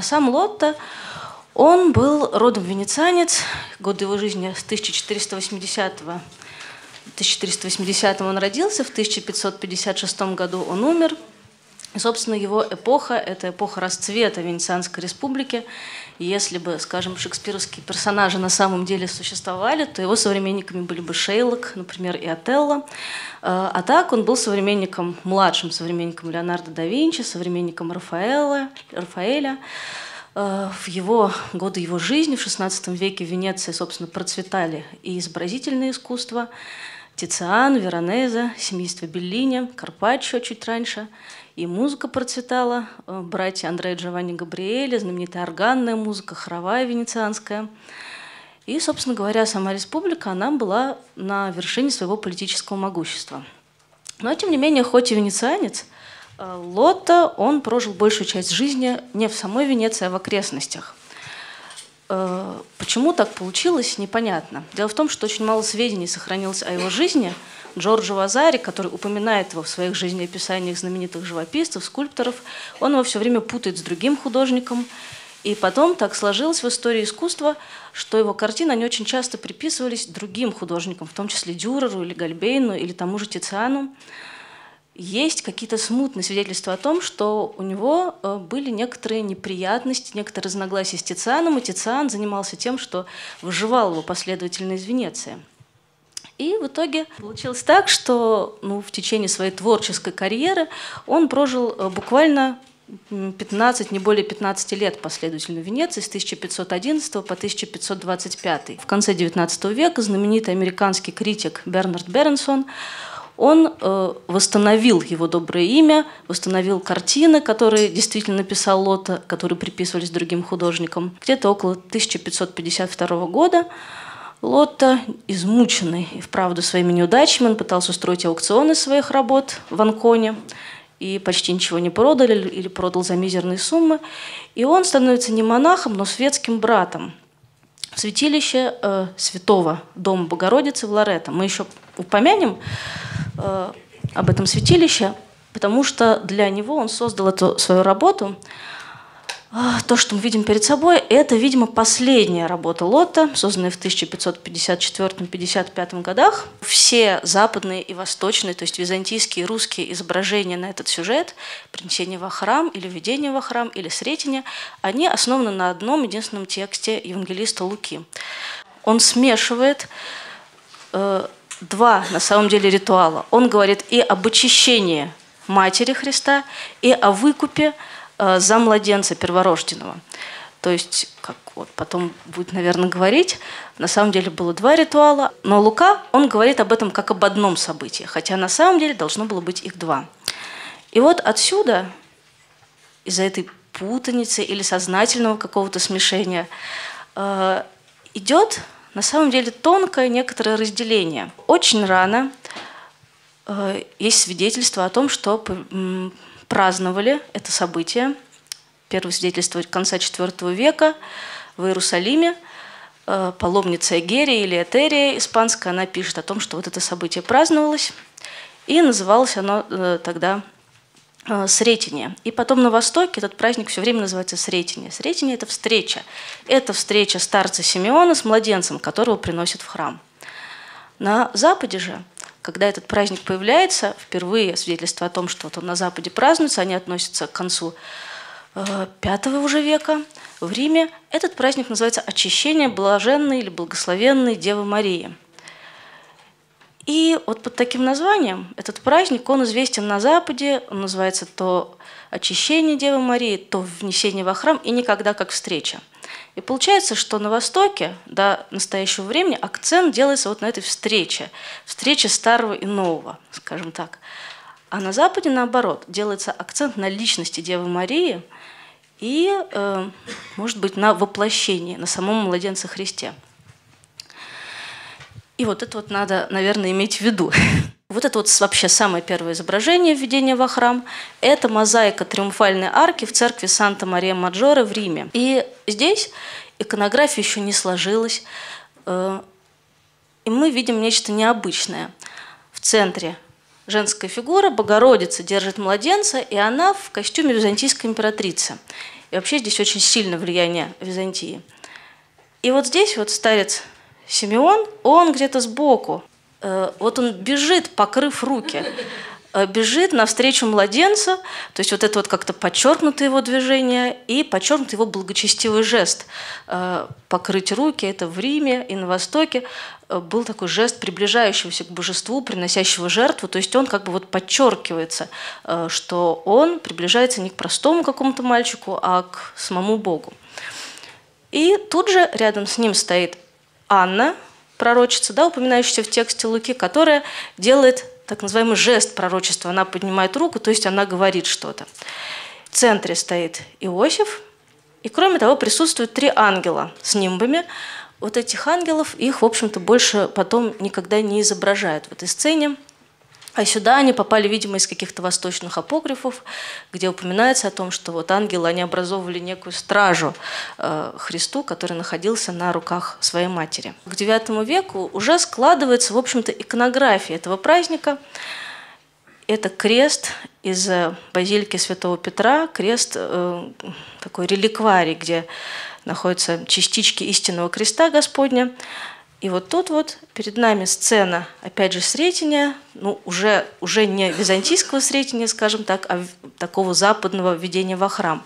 Сам Лотто, он был родом венецианец, годы его жизни с 1480 1480 он родился, в 1556 году он умер. И, собственно, его эпоха – это эпоха расцвета Венецианской республики. И если бы, скажем, шекспировские персонажи на самом деле существовали, то его современниками были бы Шейлок, например, и Отелло. Э, а так он был современником, младшим современником Леонардо да Винчи, современником Рафаэла, Рафаэля. Э, в его годы его жизни, в XVI веке в Венеции, собственно, процветали и изобразительное искусство, Тициан, Веронезе, семейство Беллини, Карпаччо чуть раньше – и музыка процветала. Э, братья Андрея Джованни Габриэли, знаменитая органная музыка, хоровая венецианская. И, собственно говоря, сама республика, она была на вершине своего политического могущества. Но, тем не менее, хоть и венецианец, э, Лотто, он прожил большую часть жизни не в самой Венеции, а в окрестностях. Э, почему так получилось, непонятно. Дело в том, что очень мало сведений сохранилось о его жизни – Джорджо Вазари, который упоминает его в своих жизнеописаниях знаменитых живописцев, скульпторов, он его все время путает с другим художником. И потом так сложилось в истории искусства, что его картины, они очень часто приписывались другим художникам, в том числе Дюреру или Гальбейну или тому же Тициану. Есть какие-то смутные свидетельства о том, что у него э, были некоторые неприятности, некоторые разногласия с Тицианом, и Тициан занимался тем, что выживал его последовательно из Венеции – и в итоге получилось так, что ну, в течение своей творческой карьеры он прожил э, буквально 15, не более 15 лет последовательно в Венеции с 1511 по 1525. В конце XIX века знаменитый американский критик Бернард Бернсон он э, восстановил его доброе имя, восстановил картины, которые действительно написал Лота, которые приписывались другим художникам. Где-то около 1552 года Лотто, измученный и вправду своими неудачами, он пытался устроить аукционы своих работ в Анконе и почти ничего не продали или продал за мизерные суммы. И он становится не монахом, но светским братом в святилище э, святого Дома Богородицы в Лоретто. Мы еще упомянем э, об этом святилище, потому что для него он создал эту свою работу – а, то, что мы видим перед собой, это, видимо, последняя работа Лотта, созданная в 1554-55 годах. Все западные и восточные, то есть византийские и русские изображения на этот сюжет, принесение во храм или введение во храм или сретение, они основаны на одном единственном тексте евангелиста Луки. Он смешивает э, два, на самом деле, ритуала. Он говорит и об очищении Матери Христа, и о выкупе Э, за младенца перворожденного. То есть, как вот потом будет, наверное, говорить, на самом деле было два ритуала, но Лука, он говорит об этом как об одном событии, хотя на самом деле должно было быть их два. И вот отсюда, из-за этой путаницы или сознательного какого-то смешения, э, идет на самом деле тонкое некоторое разделение. Очень рано э, есть свидетельство о том, что праздновали это событие. Первое свидетельство конца IV века в Иерусалиме. Э, паломница Эгерия или Этерия испанская, она пишет о том, что вот это событие праздновалось. И называлось оно э, тогда Сретение. И потом на Востоке этот праздник все время называется Сретение. Сретение – это встреча. Это встреча старца Симеона с младенцем, которого приносят в храм. На Западе же когда этот праздник появляется, впервые свидетельство о том, что вот он на Западе празднуется, они относятся к концу V э, уже века. В Риме этот праздник называется «Очищение блаженной или благословенной Девы Марии». И вот под таким названием этот праздник, он известен на Западе, он называется то «Очищение Девы Марии», то «Внесение во храм» и никогда как встреча – и получается, что на Востоке до настоящего времени акцент делается вот на этой встрече, встрече старого и нового, скажем так. А на Западе, наоборот, делается акцент на личности Девы Марии и, э, может быть, на воплощении, на самом младенце Христе. И вот это вот надо, наверное, иметь в виду. Вот это вот вообще самое первое изображение введения во храм. Это мозаика триумфальной арки в церкви Санта-Мария-Маджоре в Риме. И здесь иконография еще не сложилась. Э, и мы видим нечто необычное. В центре женская фигура, Богородица держит младенца, и она в костюме византийской императрицы. И вообще здесь очень сильное влияние Византии. И вот здесь вот старец Симеон, он где-то сбоку. Э, вот он бежит, покрыв руки. Э, бежит навстречу младенцу, то есть вот это вот как-то подчеркнуто его движение и подчеркнут его благочестивый жест. Э, покрыть руки, это в Риме и на Востоке был такой жест приближающегося к божеству, приносящего жертву, то есть он как бы вот подчеркивается, что он приближается не к простому какому-то мальчику, а к самому Богу. И тут же рядом с ним стоит Анна, пророчица, да, упоминающаяся в тексте Луки, которая делает так называемый жест пророчества. Она поднимает руку, то есть она говорит что-то. В центре стоит Иосиф, и кроме того присутствуют три ангела с нимбами. Вот этих ангелов, их, в общем-то, больше потом никогда не изображают в этой сцене. А сюда они попали, видимо, из каких-то восточных апокрифов, где упоминается о том, что вот ангелы, они образовывали некую стражу э, Христу, который находился на руках своей матери. К IX веку уже складывается, в общем-то, иконография этого праздника. Это крест из базилики Святого Петра, крест э, такой реликварий, где находятся частички истинного креста Господня. И вот тут вот перед нами сцена, опять же, Сретения, ну, уже, уже не византийского Сретения, скажем так, а такого западного введения во храм.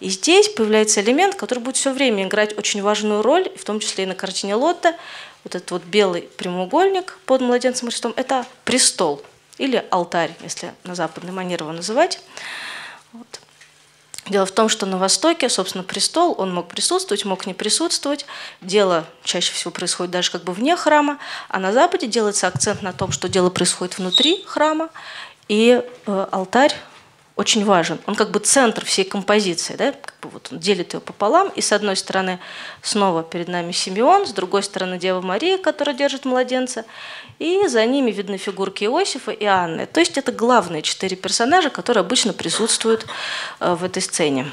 И здесь появляется элемент, который будет все время играть очень важную роль, в том числе и на картине Лотта. Вот этот вот белый прямоугольник под младенцем Христом – это престол или алтарь, если на западный манер его называть. Дело в том, что на Востоке, собственно, престол, он мог присутствовать, мог не присутствовать. Дело чаще всего происходит даже как бы вне храма, а на Западе делается акцент на том, что дело происходит внутри храма, и э, алтарь очень важен. Он как бы центр всей композиции, да? как бы вот он делит ее пополам, и с одной стороны снова перед нами Симеон, с другой стороны Дева Мария, которая держит младенца, и за ними видны фигурки Иосифа и Анны. То есть это главные четыре персонажа, которые обычно присутствуют э, в этой сцене.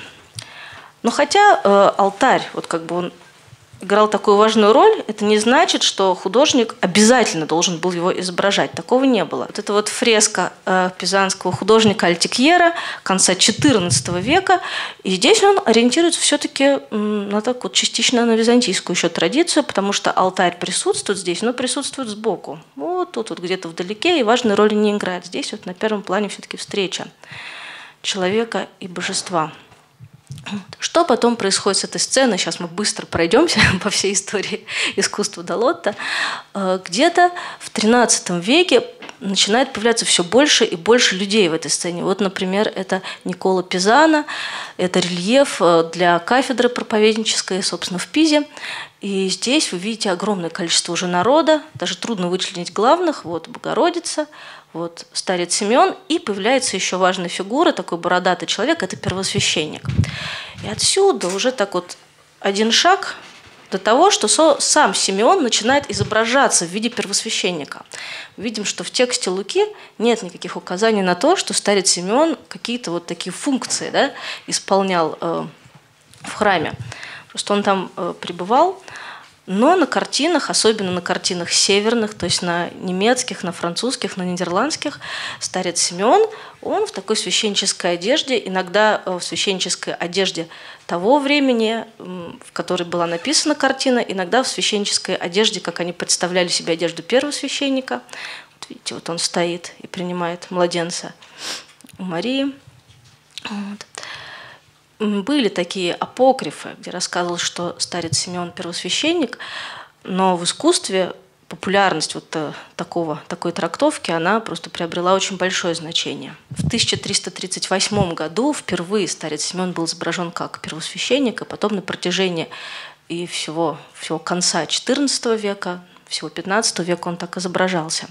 Но хотя э, алтарь, вот как бы он играл такую важную роль, это не значит, что художник обязательно должен был его изображать. Такого не было. Вот эта вот фреска э, пизанского художника Альтикьера конца XIV века, и здесь он ориентируется все-таки на так вот частично на византийскую еще традицию, потому что алтарь присутствует здесь, но присутствует сбоку. Вот тут вот где-то вдалеке, и важной роли не играет. Здесь вот на первом плане все-таки встреча человека и божества. Что потом происходит с этой сценой? Сейчас мы быстро пройдемся по всей истории искусства Далотта. Э, где-то в XIII веке начинает появляться все больше и больше людей в этой сцене. Вот, например, это Никола Пизана, это рельеф э, для кафедры проповеднической, собственно, в Пизе. И здесь вы видите огромное количество уже народа, даже трудно вычленить главных. Вот Богородица, вот старец Симеон, и появляется еще важная фигура, такой бородатый человек, это первосвященник. И отсюда уже так вот один шаг до того, что сам Симеон начинает изображаться в виде первосвященника. Видим, что в тексте Луки нет никаких указаний на то, что старец Симеон какие-то вот такие функции да, исполнял э, в храме. Просто он там э, пребывал, но на картинах, особенно на картинах северных, то есть на немецких, на французских, на нидерландских, старец Симеон, он в такой священнической одежде, иногда э, в священнической одежде того времени, в которой была написана картина, иногда в священнической одежде, как они представляли себе одежду первого священника. Вот видите, вот он стоит и принимает младенца у Марии. Вот были такие апокрифы, где рассказывал, что старец Симеон первосвященник, но в искусстве популярность вот э, такого, такой трактовки, она просто приобрела очень большое значение. В 1338 году впервые старец Симеон был изображен как первосвященник, и потом на протяжении и всего, всего конца XIV века, всего XV века он так изображался.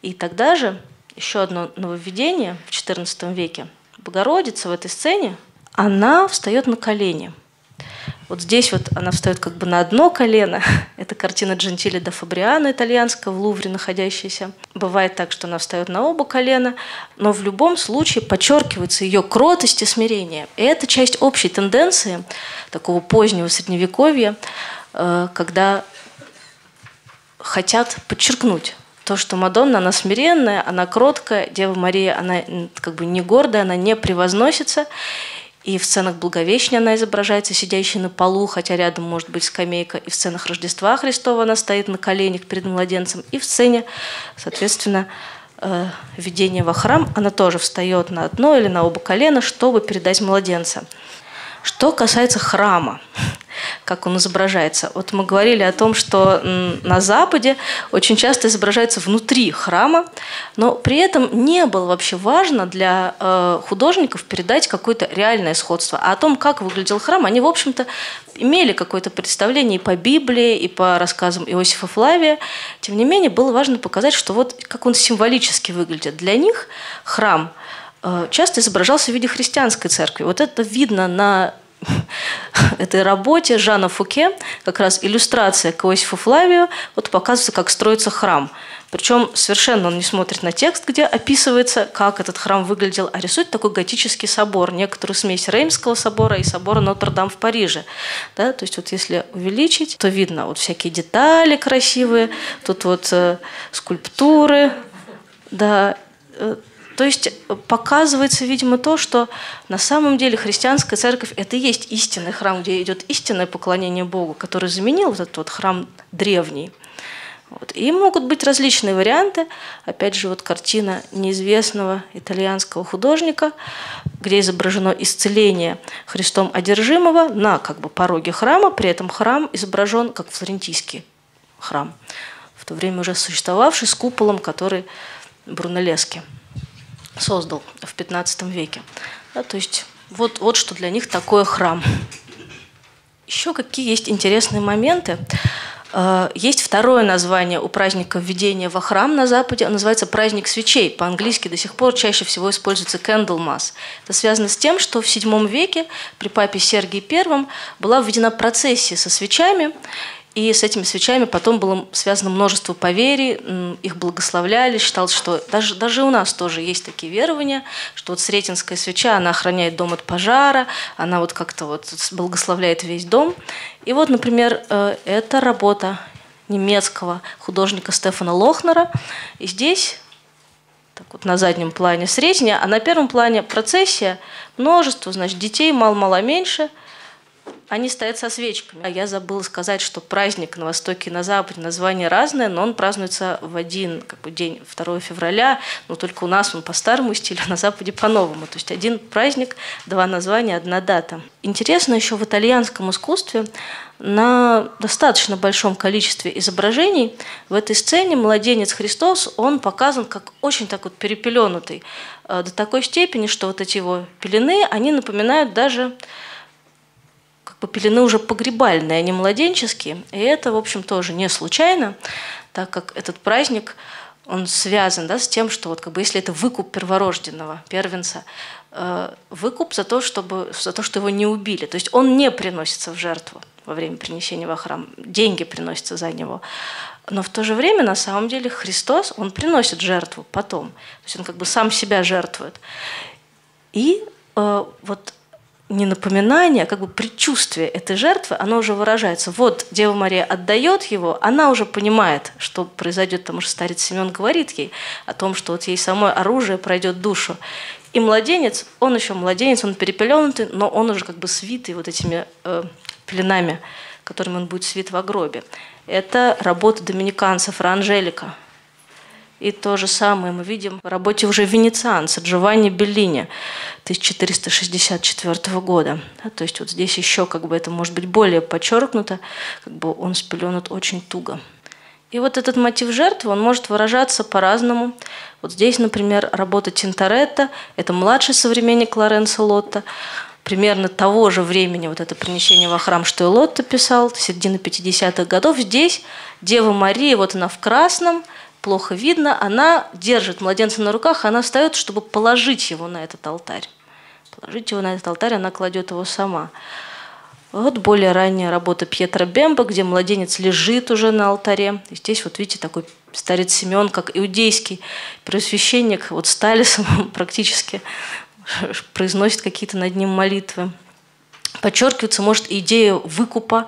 И тогда же еще одно нововведение в XIV веке. Богородица в этой сцене она встает на колени. Вот здесь вот она встает как бы на одно колено. Это картина Джентили да Фабриано итальянская в Лувре находящаяся. Бывает так, что она встает на оба колена, но в любом случае подчеркивается ее кротость и смирение. И это часть общей тенденции такого позднего средневековья, э, когда хотят подчеркнуть то, что Мадонна, она смиренная, она кроткая, Дева Мария, она как бы не гордая, она не превозносится. И в сценах Благовещения она изображается сидящей на полу, хотя рядом может быть скамейка. И в сценах Рождества Христова она стоит на коленях перед младенцем. И в сцене, соответственно, э, введения во храм она тоже встает на одно или на оба колена, чтобы передать младенца. Что касается храма, как он изображается. Вот мы говорили о том, что на Западе очень часто изображается внутри храма, но при этом не было вообще важно для э, художников передать какое-то реальное сходство. А о том, как выглядел храм, они, в общем-то, имели какое-то представление и по Библии, и по рассказам Иосифа Флавия. Тем не менее, было важно показать, что вот как он символически выглядит. Для них храм часто изображался в виде христианской церкви. Вот это видно на этой работе Жана Фуке, как раз иллюстрация к Иосифу Флавию, вот показывается, как строится храм. Причем совершенно он не смотрит на текст, где описывается, как этот храм выглядел, а рисует такой готический собор, некоторую смесь Реймского собора и собора Нотр-Дам в Париже. Да? То есть вот если увеличить, то видно вот всякие детали красивые, тут вот э, скульптуры, да, э, то есть э, показывается, видимо, то, что на самом деле христианская церковь – это и есть истинный храм, где идет истинное поклонение Богу, который заменил вот этот вот храм древний. Вот. И могут быть различные варианты. Опять же, вот картина неизвестного итальянского художника, где изображено исцеление Христом одержимого на как бы пороге храма, при этом храм изображен как флорентийский храм, в то время уже существовавший с куполом, который Брунеллески создал в 15 веке. Да, то есть вот, вот что для них такое храм. Еще какие есть интересные моменты. Э, есть второе название у праздника введения во храм на Западе. Он называется праздник свечей. По-английски до сих пор чаще всего используется Candlemas. Это связано с тем, что в VII веке при папе Сергии I была введена процессия со свечами. И с этими свечами потом было связано множество поверий, их благословляли, считалось, что даже, даже у нас тоже есть такие верования, что вот Сретенская свеча, она охраняет дом от пожара, она вот как-то вот благословляет весь дом. И вот, например, э, это работа немецкого художника Стефана Лохнера. И здесь так вот на заднем плане Сретения, а на первом плане процессия, множество, значит, детей мало-мало меньше – они стоят со свечками. А я забыла сказать, что праздник на Востоке и на Западе, название разное, но он празднуется в один как бы, день, 2 февраля, но только у нас он по старому стилю, а на Западе по-новому. То есть один праздник, два названия, одна дата. Интересно еще в итальянском искусстве на достаточно большом количестве изображений в этой сцене младенец Христос, он показан как очень так вот перепеленутый э, до такой степени, что вот эти его пелены, они напоминают даже пелены уже погребальные, а не младенческие. И это, в общем, тоже не случайно, так как этот праздник, он связан да, с тем, что вот как бы если это выкуп перворожденного первенца, э, выкуп за то, чтобы, за то, что его не убили. То есть он не приносится в жертву во время принесения во храм. Деньги приносятся за него. Но в то же время, на самом деле, Христос, он приносит жертву потом. То есть он как бы сам себя жертвует. И э, вот не напоминание, а как бы предчувствие этой жертвы, оно уже выражается. Вот Дева Мария отдает его, она уже понимает, что произойдет, потому что старец Семен говорит ей о том, что вот ей самое оружие пройдет душу. И младенец, он еще младенец, он перепеленутый, но он уже как бы свитый вот этими э, пеленами, которыми он будет свит в гробе. Это работа доминиканца Фра Анжелика, и то же самое мы видим в работе уже венецианца Джованни Беллини 1464 года. Да, то есть вот здесь еще как бы это может быть более подчеркнуто, как бы он спеленут очень туго. И вот этот мотив жертвы, он может выражаться по-разному. Вот здесь, например, работа Тинторетто, это младший современник Лоренцо Лотто, примерно того же времени вот это принесение во храм, что и Лотто писал, середины 50-х годов. Здесь Дева Мария, вот она в красном, плохо видно, она держит младенца на руках, она встает, чтобы положить его на этот алтарь. Положить его на этот алтарь, она кладет его сама. Вот более ранняя работа Пьетро Бемба, где младенец лежит уже на алтаре. И здесь вот видите такой старец Семен, как иудейский первосвященник, вот с талисом практически произносит какие-то над ним молитвы. Подчеркивается, может, идея выкупа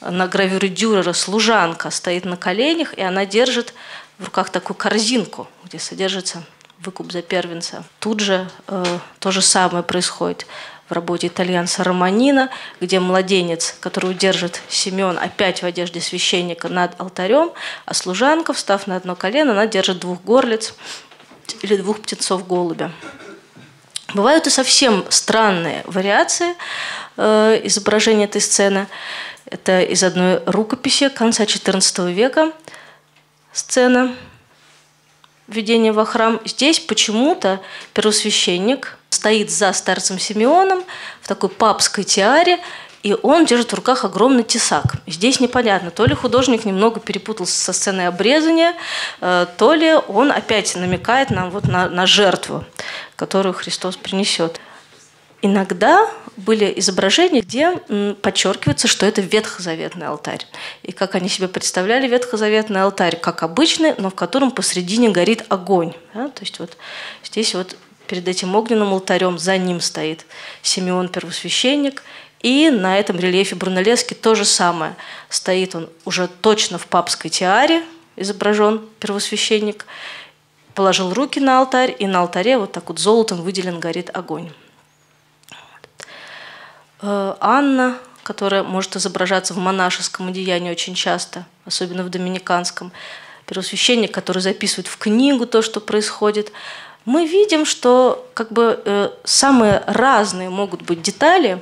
на гравюре Дюрера служанка стоит на коленях, и она держит в руках такую корзинку, где содержится выкуп за первенца. Тут же э, то же самое происходит в работе итальянца Романина, где младенец, который удержит Семен опять в одежде священника над алтарем, а служанка, встав на одно колено, она держит двух горлиц или двух птенцов голубя. Бывают и совсем странные вариации э, изображения этой сцены. Это из одной рукописи конца XIV века сцена введения во храм. Здесь почему-то первосвященник стоит за старцем Симеоном в такой папской тиаре, и он держит в руках огромный тесак. Здесь непонятно, то ли художник немного перепутался со сценой обрезания, э, то ли он опять намекает нам вот на, на жертву, которую Христос принесет. Иногда были изображения, где подчеркивается, что это ветхозаветный алтарь. И как они себе представляли ветхозаветный алтарь, как обычный, но в котором посредине горит огонь. Да? То есть вот здесь вот перед этим огненным алтарем за ним стоит Симеон Первосвященник, и на этом рельефе Брунеллески то же самое. Стоит он уже точно в папской тиаре, изображен первосвященник, положил руки на алтарь, и на алтаре вот так вот золотом выделен горит огонь. Э, Анна, которая может изображаться в монашеском одеянии очень часто, особенно в доминиканском, первосвященник, который записывает в книгу то, что происходит, мы видим, что как бы э, самые разные могут быть детали,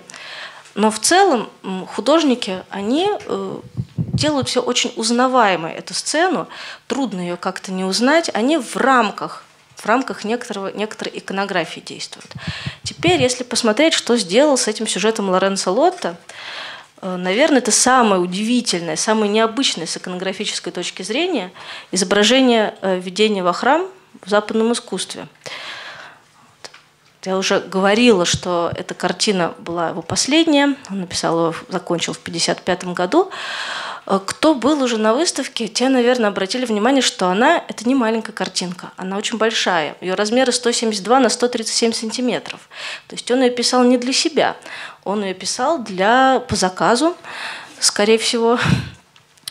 но в целом художники, они э, делают все очень узнаваемой, эту сцену, трудно ее как-то не узнать, они в рамках в рамках некоторого, некоторой иконографии действуют. Теперь, если посмотреть, что сделал с этим сюжетом Лоренцо Лотто, э, наверное, это самое удивительное, самое необычное с иконографической точки зрения изображение э, введения во храм в западном искусстве. Я уже говорила, что эта картина была его последняя. Он написал ее, закончил в 1955 году. Э, кто был уже на выставке, те, наверное, обратили внимание, что она – это не маленькая картинка, она очень большая. Ее размеры 172 на 137 сантиметров. То есть он ее писал не для себя, он ее писал для, по заказу, скорее всего,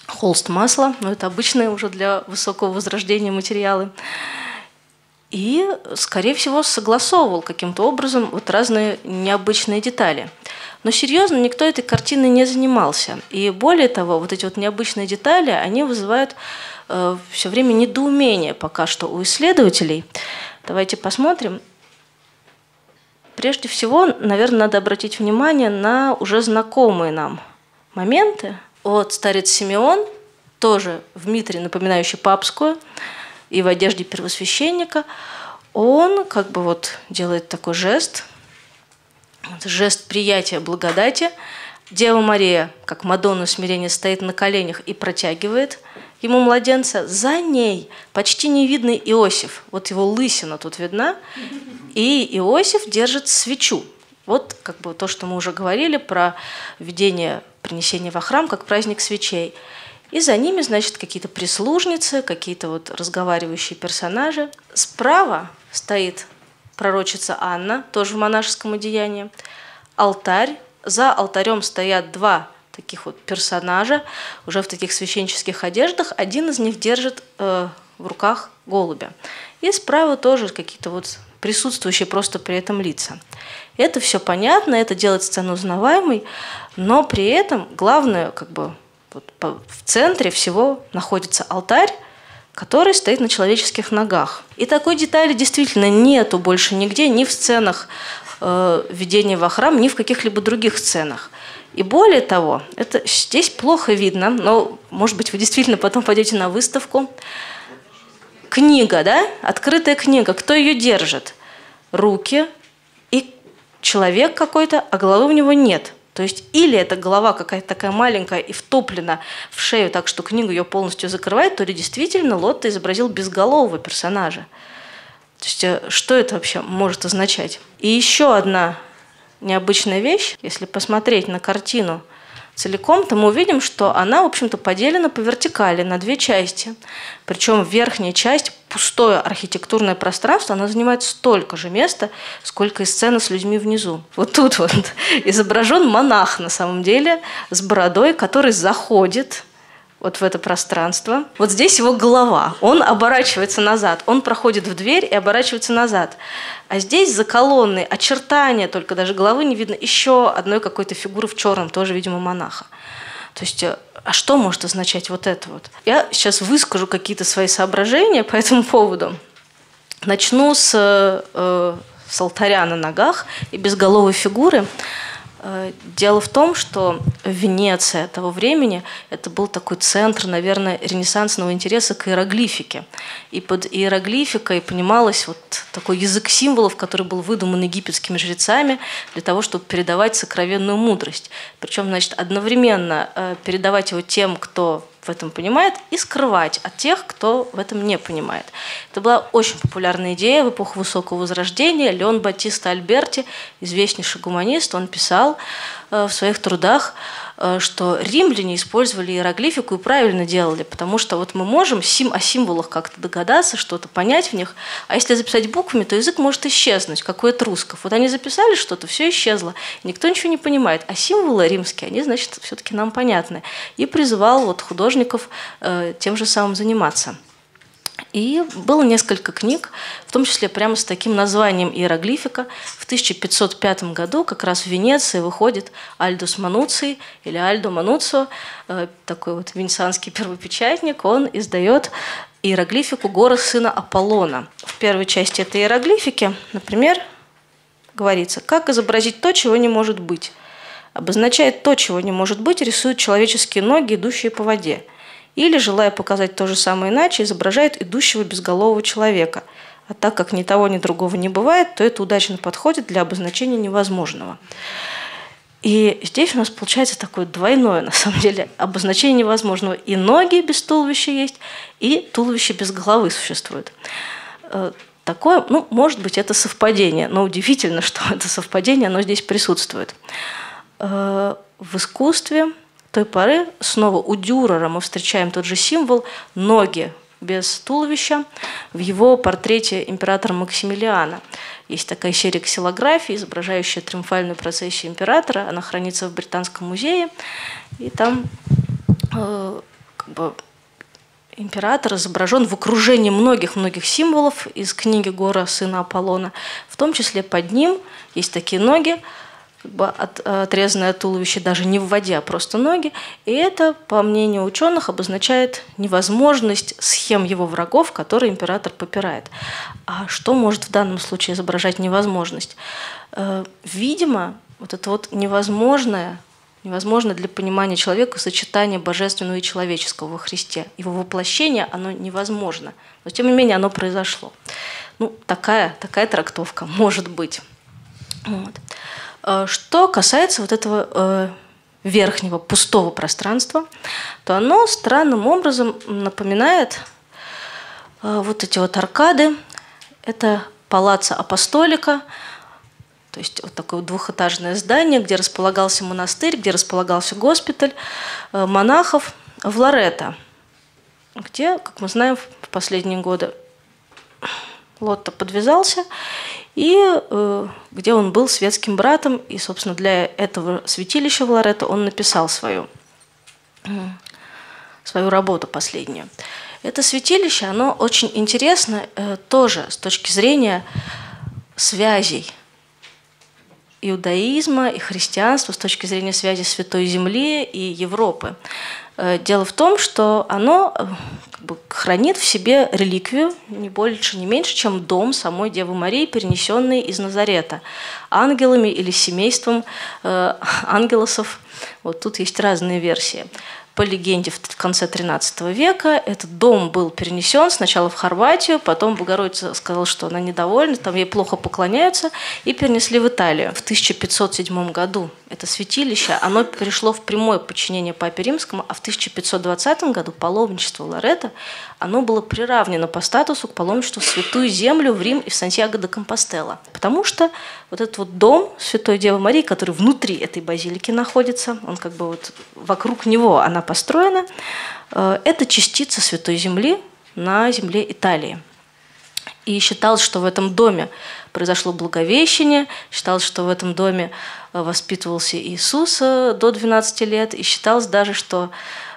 холст масла, но это обычные уже для высокого возрождения материалы. И, скорее всего, согласовывал каким-то образом вот разные необычные детали. Но серьезно никто этой картиной не занимался. И более того, вот эти вот необычные детали, они вызывают э, все время недоумение пока что у исследователей. Давайте посмотрим. Прежде всего, наверное, надо обратить внимание на уже знакомые нам моменты. Вот старец Симеон, тоже в митре, напоминающий папскую, и в одежде первосвященника, он как бы вот делает такой жест – жест приятия благодати. Дева Мария, как Мадонна смирения, стоит на коленях и протягивает ему младенца. За ней почти невидный Иосиф. Вот его лысина тут видна. И Иосиф держит свечу. Вот как бы то, что мы уже говорили про введение принесения во храм как праздник свечей. И за ними, значит, какие-то прислужницы, какие-то вот разговаривающие персонажи. Справа стоит пророчица Анна, тоже в монашеском одеянии. Алтарь. За алтарем стоят два таких вот персонажа, уже в таких священческих одеждах. Один из них держит э, в руках голубя. И справа тоже какие-то вот присутствующие просто при этом лица. Это все понятно, это делает сцену узнаваемой, но при этом главное, как бы вот в центре всего находится алтарь, который стоит на человеческих ногах. И такой детали действительно нету больше нигде, ни в сценах э, введения во храм, ни в каких-либо других сценах. И более того, это здесь плохо видно, но, может быть, вы действительно потом пойдете на выставку. Книга, да? Открытая книга. Кто ее держит? Руки и человек какой-то, а головы у него нет – то есть или эта голова какая-то такая маленькая и втоплена в шею так, что книгу ее полностью закрывает, то ли действительно Лотто изобразил безголового персонажа. То есть э, что это вообще может означать? И еще одна необычная вещь, если посмотреть на картину – целиком, то мы увидим, что она, в общем-то, поделена по вертикали на две части. Причем верхняя часть, пустое архитектурное пространство, она занимает столько же места, сколько и сцена с людьми внизу. Вот тут вот изображен монах, на самом деле, с бородой, который заходит вот в это пространство. Вот здесь его голова. Он оборачивается назад. Он проходит в дверь и оборачивается назад. А здесь за колонной очертания, только даже головы не видно, еще одной какой-то фигуры в черном, тоже, видимо, монаха. То есть, э, а что может означать вот это вот? Я сейчас выскажу какие-то свои соображения по этому поводу. Начну с, э, с алтаря на ногах и безголовой фигуры. Э, дело в том, что Венеция того времени это был такой центр, наверное, ренессансного интереса к иероглифике. И под иероглификой понималось вот такой язык символов, который был выдуман египетскими жрецами для того, чтобы передавать сокровенную мудрость. Причем, значит, одновременно э, передавать его тем, кто в этом понимает, и скрывать от тех, кто в этом не понимает. Это была очень популярная идея в эпоху Высокого Возрождения. Леон Батиста Альберти, известнейший гуманист, он писал э, в своих трудах, что римляне использовали иероглифику и правильно делали, потому что вот мы можем сим о символах как-то догадаться, что-то понять в них, а если записать буквами, то язык может исчезнуть, как у этрусков. Вот они записали что-то, все исчезло, никто ничего не понимает, а символы римские, они, значит, все-таки нам понятны. И призывал вот художников э, тем же самым заниматься. И было несколько книг, в том числе прямо с таким названием иероглифика. В 1505 году как раз в Венеции выходит Альдус Мануций или Альдо Мануцо, э, такой вот венецианский первопечатник. Он издает иероглифику горы сына Аполлона. В первой части этой иероглифики, например, говорится, как изобразить то, чего не может быть. Обозначает то, чего не может быть, рисует человеческие ноги, идущие по воде – или, желая показать то же самое иначе, изображает идущего безголового человека. А так как ни того, ни другого не бывает, то это удачно подходит для обозначения невозможного. И здесь у нас получается такое двойное, на самом деле, обозначение невозможного. И ноги без туловища есть, и туловище без головы существует. Э, такое, ну, может быть, это совпадение, но удивительно, что это совпадение, оно здесь присутствует. Э, в искусстве той поры снова у Дюрера мы встречаем тот же символ ноги без туловища в его портрете императора Максимилиана. Есть такая серия ксилографий, изображающая триумфальную процессию императора. Она хранится в Британском музее. И там э, как бы, император изображен в окружении многих-многих символов из книги Гора, сына Аполлона. В том числе под ним есть такие ноги, как бы от, отрезанное туловище даже не в воде, а просто ноги. И это, по мнению ученых, обозначает невозможность схем его врагов, которые император попирает. А что может в данном случае изображать невозможность? Э, видимо, вот это вот невозможное, невозможно для понимания человека сочетание божественного и человеческого во Христе. Его воплощение, оно невозможно. Но тем не менее оно произошло. Ну, такая, такая трактовка может быть. Вот. Э, что касается вот этого э, верхнего пустого пространства, то оно странным образом напоминает э, вот эти вот аркады. Это палаца Апостолика, то есть вот такое двухэтажное здание, где располагался монастырь, где располагался госпиталь монахов в Лоретто, где, как мы знаем, в последние годы Лотто подвязался, и э, где он был светским братом, и, собственно, для этого святилища в Лоретто он написал свою, свою работу последнюю. Это святилище, оно очень интересно э, тоже с точки зрения связей иудаизма и христианства, с точки зрения связи Святой Земли и Европы. Э, дело в том, что оно э, как бы, хранит в себе реликвию не больше, не меньше, чем дом самой Девы Марии, перенесенный из Назарета ангелами или семейством э, ангелосов. Вот тут есть разные версии. По легенде, в конце XIII века этот дом был перенесен сначала в Хорватию, потом Богородица сказала, что она недовольна, там ей плохо поклоняются, и перенесли в Италию. В 1507 году это святилище, оно перешло в прямое подчинение Папе Римскому, а в 1520 году паломничество Лоретто, оно было приравнено по статусу к паломничеству в Святую Землю, в Рим и в Сантьяго де Компостела. Потому что вот этот вот дом Святой Девы Марии, который внутри этой базилики находится, он как бы вот вокруг него она построена, э, это частица Святой Земли на земле Италии. И считалось, что в этом доме произошло благовещение, считалось, что в этом доме э, воспитывался Иисус э, до 12 лет, и считалось даже, что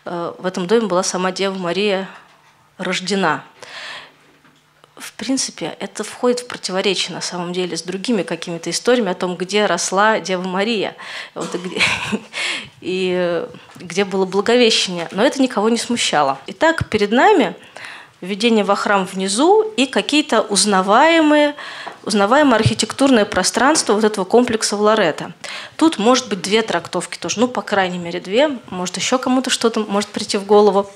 в этом доме была сама Дева Мария рождена в принципе, это входит в противоречие на самом деле с другими какими-то историями о том, где росла Дева Мария вот, и, где, и где было Благовещение. Но это никого не смущало. Итак, перед нами введение во храм внизу и какие-то узнаваемые, узнаваемое архитектурное пространство вот этого комплекса в Лоретто. Тут может быть две трактовки тоже, ну, по крайней мере, две, может, еще кому-то что-то может прийти в голову.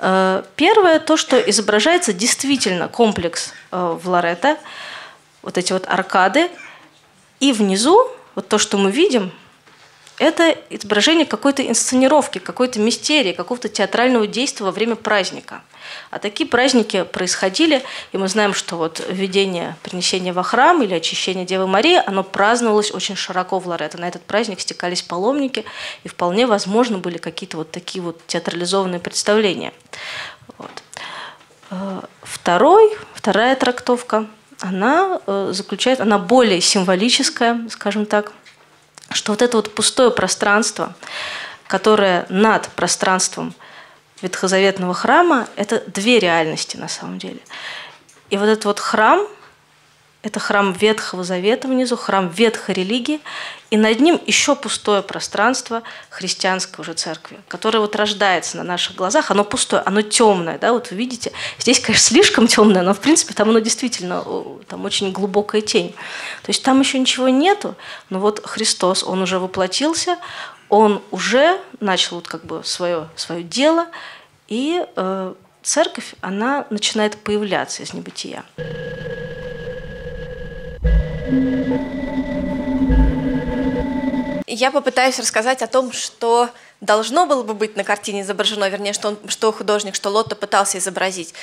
Э, первое, то, что изображается действительно комплекс э, в Лоретто, вот эти вот аркады, и внизу, вот то, что мы видим, это изображение какой-то инсценировки, какой-то мистерии, какого-то театрального действия во время праздника – а такие праздники происходили, и мы знаем, что вот введение принесения во храм или очищение Девы Марии, оно праздновалось очень широко в Лоретто. На этот праздник стекались паломники, и вполне возможно были какие-то вот такие вот театрализованные представления. Вот. Э, второй, вторая трактовка, она э, заключает, она более символическая, скажем так, что вот это вот пустое пространство, которое над пространством ветхозаветного храма – это две реальности на самом деле. И вот этот вот храм – это храм Ветхого Завета внизу, храм ветхой религии, и над ним еще пустое пространство христианской уже церкви, которое вот рождается на наших глазах, оно пустое, оно темное, да, вот вы видите, здесь, конечно, слишком темное, но в принципе там оно действительно, там очень глубокая тень. То есть там еще ничего нету, но вот Христос, Он уже воплотился, Он уже начал вот как бы свое, свое дело, и э, церковь, она начинает появляться из небытия. Я попытаюсь рассказать о том, что должно было бы быть на картине изображено, вернее, что, он, что художник, что Лотто пытался изобразить.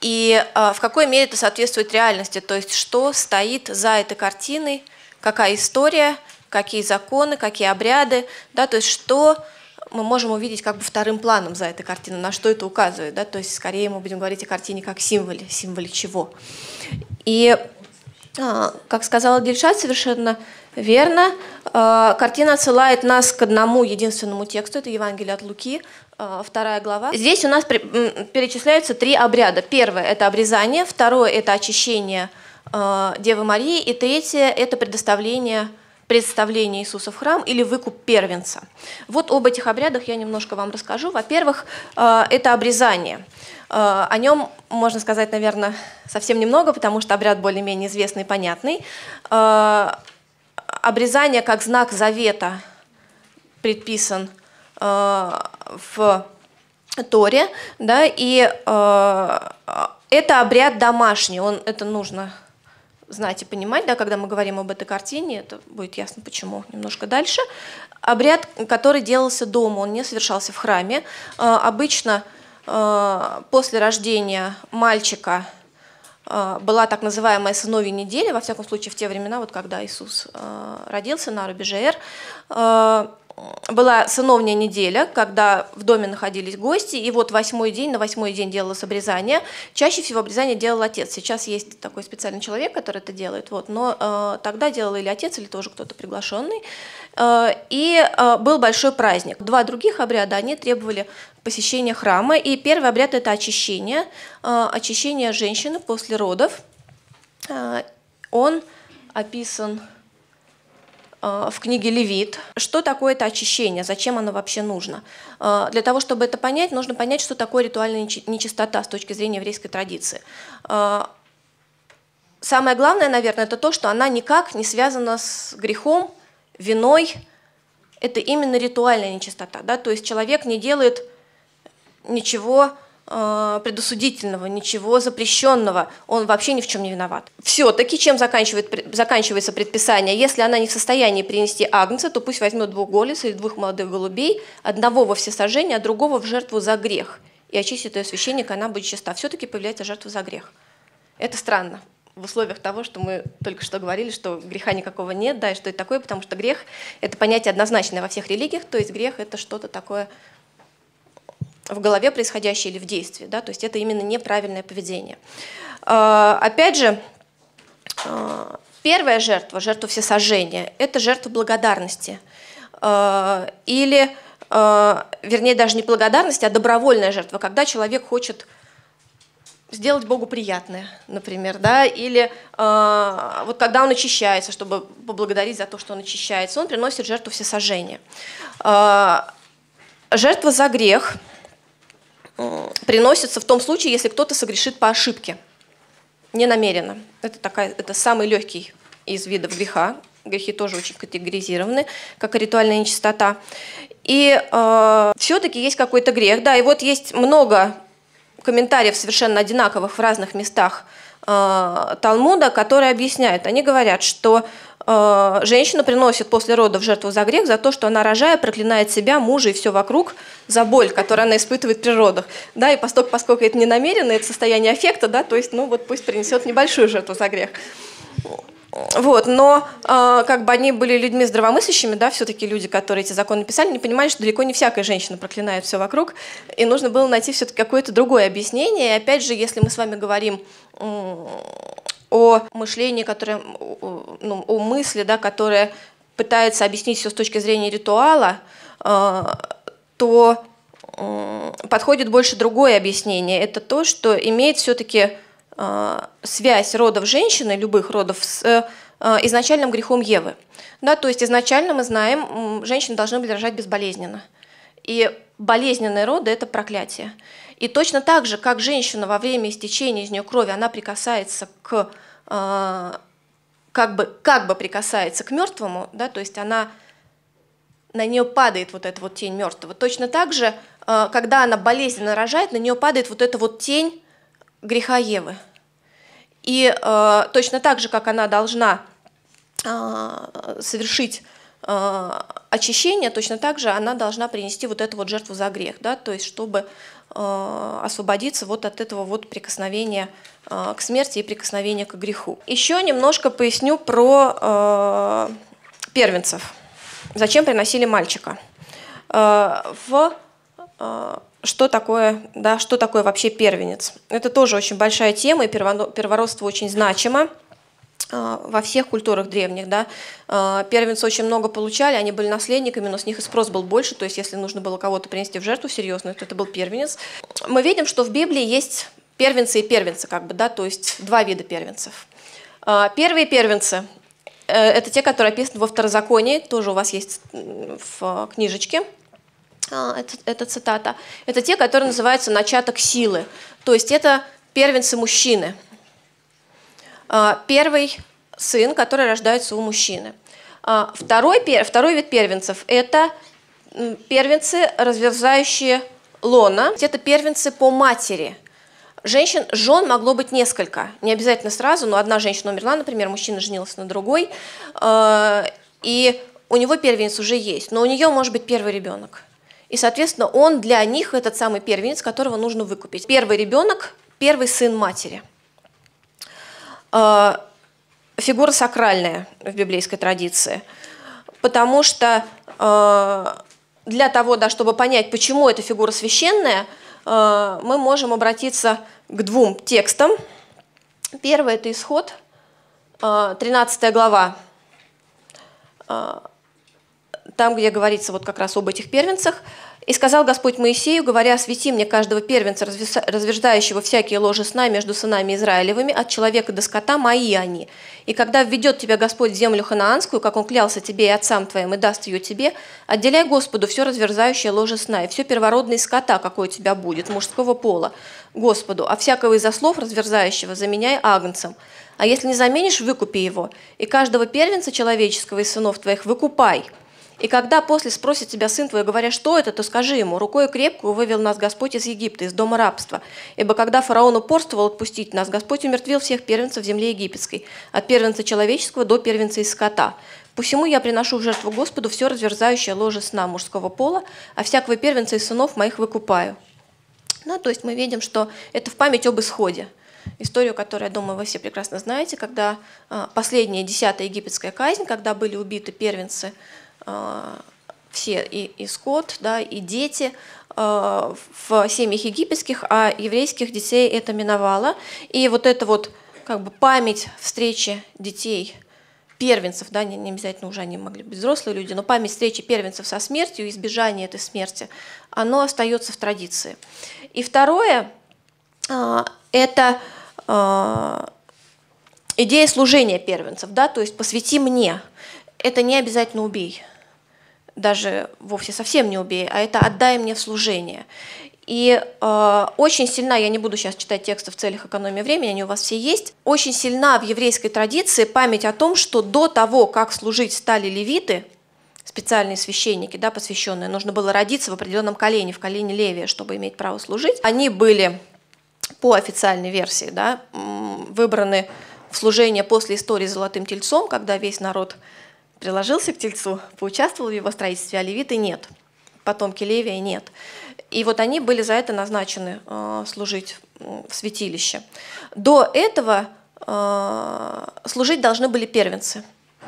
И э, в какой мере это соответствует реальности, то есть что стоит за этой картиной, какая история, какие законы, какие обряды, да, то есть что мы можем увидеть как бы вторым планом за этой картиной, на что это указывает, да, то есть скорее мы будем говорить о картине как символе, символе чего. И, как сказала Дельшат, совершенно верно, а, картина отсылает нас к одному единственному тексту, это Евангелие от Луки, а, вторая глава. Здесь у нас перечисляются три обряда. Первое – это обрезание, второе – это очищение Девы Марии, и третье – это предоставление представление Иисуса в храм или выкуп первенца. Вот об этих обрядах я немножко вам расскажу. Во-первых, это обрезание. Э, о нем можно сказать, наверное, совсем немного, потому что обряд более-менее известный и понятный. Э, обрезание как знак завета предписан в Торе, да, и это обряд домашний, он, это нужно знать и понимать, да, когда мы говорим об этой картине, это будет ясно почему немножко дальше. Обряд, который делался дома, он не совершался в храме. Обычно после рождения мальчика а, была так называемая сыновья неделя, во всяком случае в те времена, вот когда Иисус родился на рубеже Эр, была сыновняя неделя, когда в доме находились гости, и вот восьмой день, на восьмой день делалось обрезание. Чаще всего обрезание делал отец. Сейчас есть такой специальный человек, который это делает, вот, но э, тогда делал или отец, или тоже кто-то приглашенный. Э, и э, был большой праздник. Два других обряда, они требовали посещения храма, и первый обряд – это очищение, э, очищение женщины после родов. Э, он описан в книге Левит. Что такое это очищение? Зачем оно вообще нужно? Э, для того, чтобы это понять, нужно понять, что такое ритуальная нечистота с точки зрения еврейской традиции. Э, самое главное, наверное, это то, что она никак не связана с грехом, виной. Это именно ритуальная нечистота. Да? То есть человек не делает ничего э, предосудительного, ничего запрещенного, он вообще ни в чем не виноват. Все-таки чем заканчивает, заканчивается предписание? Если она не в состоянии принести агнца, то пусть возьмет двух голец или двух молодых голубей, одного во всесожжение, а другого в жертву за грех. И очистит ее священника, она будет чиста. Все-таки появляется жертва за грех. Это странно в условиях того, что мы только что говорили, что греха никакого нет, да, и что это такое, потому что грех — это понятие однозначное во всех религиях, то есть грех — это что-то такое в голове происходящее или в действии, да, то есть это именно неправильное поведение. А, опять же, а, первая жертва, жертва всесожжения, это жертва благодарности. А, или, вернее, даже не благодарности, а добровольная жертва, когда человек хочет сделать Богу приятное, например, да, или э, вот когда он очищается, чтобы поблагодарить за то, что он очищается, он приносит жертву всесожжения. Э, жертва за грех приносится в том случае, если кто-то согрешит по ошибке, не намеренно. Это, такая, это самый легкий из видов греха. Грехи тоже очень категоризированы, как и ритуальная нечистота. И э, все-таки есть какой-то грех, да, и вот есть много комментариев совершенно одинаковых в разных местах э, Талмуда, которые объясняют. Они говорят, что женщина приносит после родов жертву за грех, за то, что она, рожая, проклинает себя, мужа и все вокруг за боль, которую она испытывает при родах. Да, и поскольку, поскольку это не намеренно, это состояние аффекта, да, то есть, ну вот пусть принесет небольшую жертву за грех. Вот, но э, как бы они были людьми здравомыслящими, да, все-таки люди, которые эти законы писали, не понимали, что далеко не всякая женщина проклинает все вокруг, и нужно было найти все-таки какое-то другое объяснение. И опять же, если мы с вами говорим о мышлении, которое, ну, о мысли, да, которая пытается объяснить все с точки зрения ритуала, э, то подходит больше другое объяснение. Это то, что имеет все-таки Э, связь родов женщины, любых родов, с э, изначальным грехом Евы. Да, то есть изначально мы знаем, женщины должны были рожать безболезненно. И болезненные роды – это проклятие. И точно так же, как женщина во время истечения из нее крови, она прикасается к, э, как бы, как бы прикасается к мертвому, да, то есть она, на нее падает вот эта вот тень мертвого. Точно так же, когда она болезненно рожает, на нее падает вот эта вот тень греха Евы. И э, точно так же, как она должна э, совершить э, очищение, точно так же она должна принести вот эту вот жертву за грех, да, то есть чтобы освободиться вот от этого вот прикосновения э, к смерти и прикосновения к греху. Еще немножко поясню про э, первенцев. Зачем приносили мальчика? Э, в э, что такое, да, что такое вообще первенец. Это тоже очень большая тема, и первородство очень значимо во всех культурах древних. Да. А, первенцы очень много получали, они были наследниками, но с них и спрос был больше, то есть если нужно было кого-то принести в жертву серьезную, то это был первенец. Мы видим, что в Библии есть первенцы и первенцы, как бы, да, то есть два вида первенцев. А, первые первенцы э, – это те, которые описаны во Второзаконии, тоже у вас есть в книжечке – это, это цитата, это те, которые называются начаток силы. То есть это первенцы мужчины. А, первый сын, который рождается у мужчины. А, второй, второй вид первенцев – это первенцы, разверзающие лона. Это первенцы по матери. Женщин, жен могло быть несколько, не обязательно сразу, но одна женщина умерла, например, мужчина женился на другой, и у него первенец уже есть, но у нее может быть первый ребенок. И, соответственно, он для них этот самый первенец, которого нужно выкупить. Первый ребенок, первый сын матери. А, фигура сакральная в библейской традиции. Потому что а, для того, да, чтобы понять, почему эта фигура священная, а, мы можем обратиться к двум текстам. Первый – это исход, 13 глава там, где говорится вот как раз об этих первенцах. «И сказал Господь Моисею, говоря, свети мне каждого первенца, разверждающего всякие ложи сна между сынами Израилевыми, от человека до скота, мои они. И когда введет тебя Господь в землю ханаанскую, как он клялся тебе и отцам твоим, и даст ее тебе, отделяй Господу все разверзающее ложе сна, и все первородное скота, какое у тебя будет, мужского пола, Господу, а всякого из ослов разверзающего заменяй агнцем. А если не заменишь, выкупи его, и каждого первенца человеческого из сынов твоих выкупай» И когда после спросит тебя сын твой, говоря, что это, то скажи ему, рукой крепкую вывел нас Господь из Египта, из дома рабства. Ибо когда фараон упорствовал отпустить нас, Господь умертвил всех первенцев в земле египетской, от первенца человеческого до первенца из скота. Посему я приношу в жертву Господу все разверзающее ложе сна мужского пола, а всякого первенца из сынов моих выкупаю. Ну, то есть мы видим, что это в память об исходе. Историю, которую, я думаю, вы все прекрасно знаете, когда а, последняя десятая египетская казнь, когда были убиты первенцы все и, и скот, да, и дети а, в семьях египетских, а еврейских детей это миновало. И вот эта вот как бы память встречи детей первенцев, да, не, не обязательно уже они могли быть взрослые люди, но память встречи первенцев со смертью, избежание этой смерти, оно остается в традиции. И второе, а, это идея служения первенцев, да, то есть посвяти мне. Это не обязательно убей, даже вовсе совсем не убей, а это отдай мне в служение. И э, очень сильна, я не буду сейчас читать тексты в целях экономии времени, они у вас все есть, очень сильна в еврейской традиции память о том, что до того, как служить стали левиты, специальные священники, да, посвященные, нужно было родиться в определенном колене, в колене Левия, чтобы иметь право служить. Они были по официальной версии да, выбраны в служение после истории с золотым тельцом, когда весь народ приложился к тельцу, поучаствовал в его строительстве, а левиты нет, потомки Левия нет. И вот они были за это назначены э, служить в святилище. До этого э, служить должны были первенцы.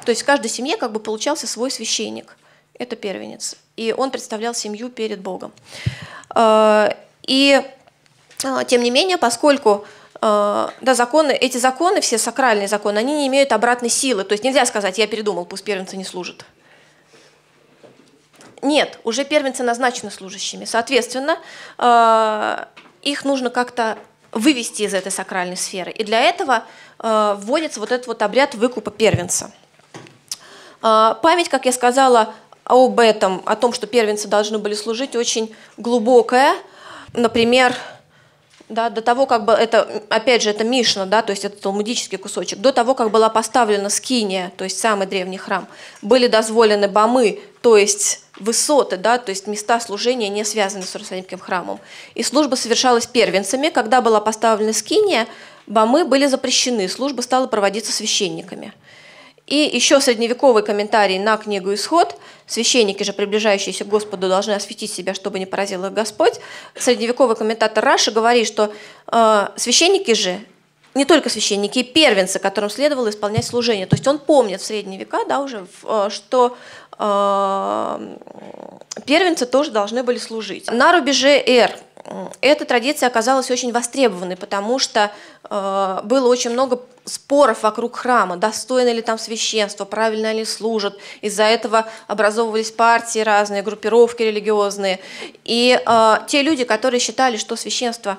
То есть в каждой семье как бы получался свой священник. Это первенец. И он представлял семью перед Богом. Э, и тем не менее, поскольку да, законы, эти законы, все сакральные законы, они не имеют обратной силы. То есть нельзя сказать, я передумал, пусть первенцы не служат. Нет, уже первенцы назначены служащими. Соответственно, э, их нужно как-то вывести из этой сакральной сферы. И для этого э, вводится вот этот вот обряд выкупа первенца. Э, память, как я сказала, об этом, о том, что первенцы должны были служить, очень глубокая. Например, да, до того, как бы это, опять же, это Мишна, да, то есть это талмудический кусочек, до того, как была поставлена скиния, то есть самый древний храм, были дозволены бамы, то есть высоты, да, то есть места служения не связаны с Иерусалимским храмом. И служба совершалась первенцами. Когда была поставлена скиния, бамы были запрещены, служба стала проводиться священниками. И еще средневековый комментарий на книгу «Исход». Священники же, приближающиеся к Господу, должны осветить себя, чтобы не поразил их Господь. Средневековый комментатор Раши говорит, что э, священники же не только священники, и первенцы, которым следовало исполнять служение. То есть он помнит в средние века, да, уже, э, что э, первенцы тоже должны были служить. На рубеже Р эта традиция оказалась очень востребованной, потому что э, было очень много споров вокруг храма, достойно ли там священство, правильно ли служат. Из-за этого образовывались партии разные, группировки религиозные. И э, те люди, которые считали, что священство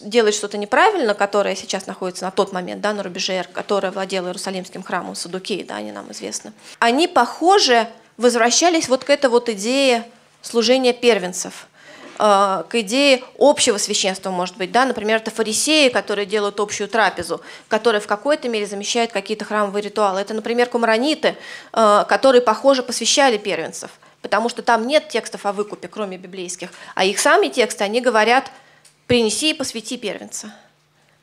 делает что-то неправильно, которое сейчас находится на тот момент да, на рубеже, которое владело Иерусалимским храмом Садукей, да, они нам известны, они, похоже, возвращались вот к этой вот идее служения первенцев – к идее общего священства, может быть, да, например, это фарисеи, которые делают общую трапезу, которые в какой-то мере замещают какие-то храмовые ритуалы. Это, например, кумарониты, э, которые, похоже, посвящали первенцев, потому что там нет текстов о выкупе, кроме библейских, а их сами тексты, они говорят «принеси и посвяти первенца»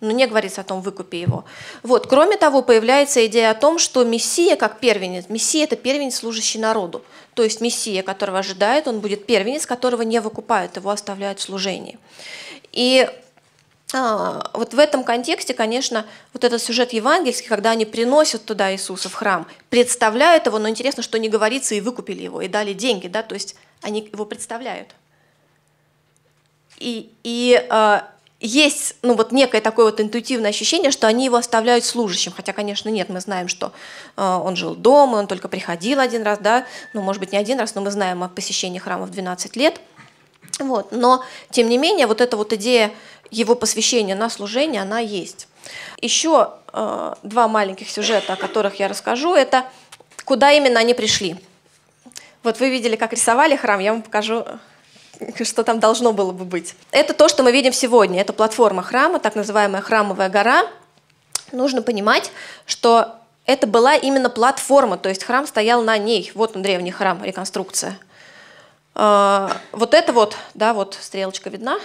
но не говорится о том выкупе его. Вот. Кроме того, появляется идея о том, что Мессия как первенец, Мессия – это первенец, служащий народу. То есть Мессия, которого ожидает, он будет первенец, которого не выкупают, его оставляют в служении. И а, вот в этом контексте, конечно, вот этот сюжет евангельский, когда они приносят туда Иисуса в храм, представляют его, но интересно, что не говорится, и выкупили его, и дали деньги, да, то есть они его представляют. И, и а, есть ну, вот некое такое вот интуитивное ощущение, что они его оставляют служащим. Хотя, конечно, нет, мы знаем, что э, он жил дома, он только приходил один раз, да, ну, может быть, не один раз, но мы знаем о посещении храма в 12 лет. Вот. Но, тем не менее, вот эта вот идея его посвящения на служение, она есть. Еще э, два маленьких сюжета, о которых я расскажу, это куда именно они пришли. Вот вы видели, как рисовали храм, я вам покажу что там должно было бы быть. Это то, что мы видим сегодня. Это платформа храма, так называемая храмовая гора. Нужно понимать, что это была именно платформа, то есть храм стоял на ней. Вот он, древний храм, реконструкция. А, вот это вот, да, вот стрелочка видна.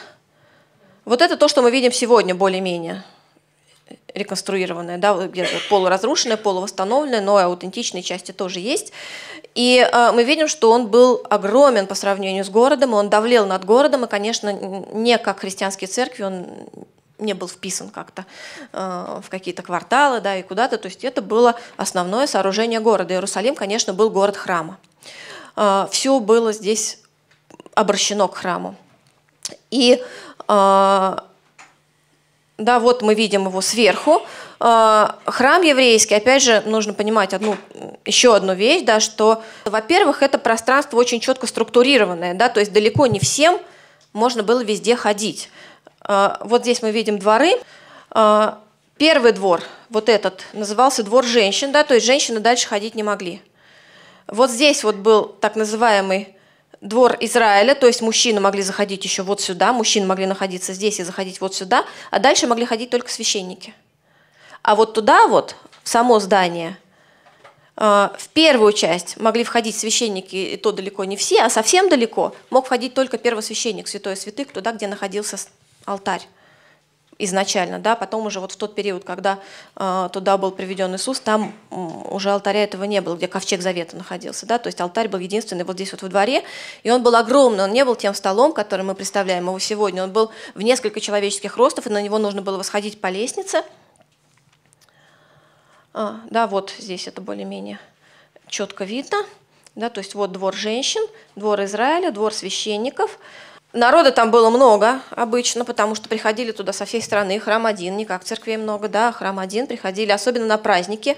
Вот это то, что мы видим сегодня более-менее реконструированное, да, где-то полуразрушенное, полувосстановленное, но аутентичные части тоже есть. И э, мы видим, что он был огромен по сравнению с городом, он давлел над городом, и, конечно, не как христианские церкви, он не был вписан как-то э, в какие-то кварталы да, и куда-то. То есть это было основное сооружение города. Иерусалим, конечно, был город храма. Э, все было здесь обращено к храму. И да, вот мы видим его сверху. А, храм еврейский, опять же, нужно понимать одну, еще одну вещь, да, что, во-первых, это пространство очень четко структурированное, да, то есть далеко не всем можно было везде ходить. А, вот здесь мы видим дворы. А, первый двор, вот этот, назывался двор женщин, да, то есть женщины дальше ходить не могли. Вот здесь вот был так называемый двор Израиля, то есть мужчины могли заходить еще вот сюда, мужчины могли находиться здесь и заходить вот сюда, а дальше могли ходить только священники. А вот туда вот, в само здание, э, в первую часть могли входить священники, и то далеко не все, а совсем далеко мог входить только первосвященник, святой святых, туда, где находился алтарь изначально, да, потом уже вот в тот период, когда э, туда был приведен Иисус, там уже алтаря этого не было, где ковчег завета находился, да, то есть алтарь был единственный вот здесь вот во дворе, и он был огромный, он не был тем столом, который мы представляем его сегодня, он был в несколько человеческих ростов, и на него нужно было восходить по лестнице, а, да, вот здесь это более-менее четко видно, да, то есть вот двор женщин, двор Израиля, двор священников, Народа там было много обычно, потому что приходили туда со всей страны, храм один, не как церквей много, да, храм один, приходили, особенно на праздники.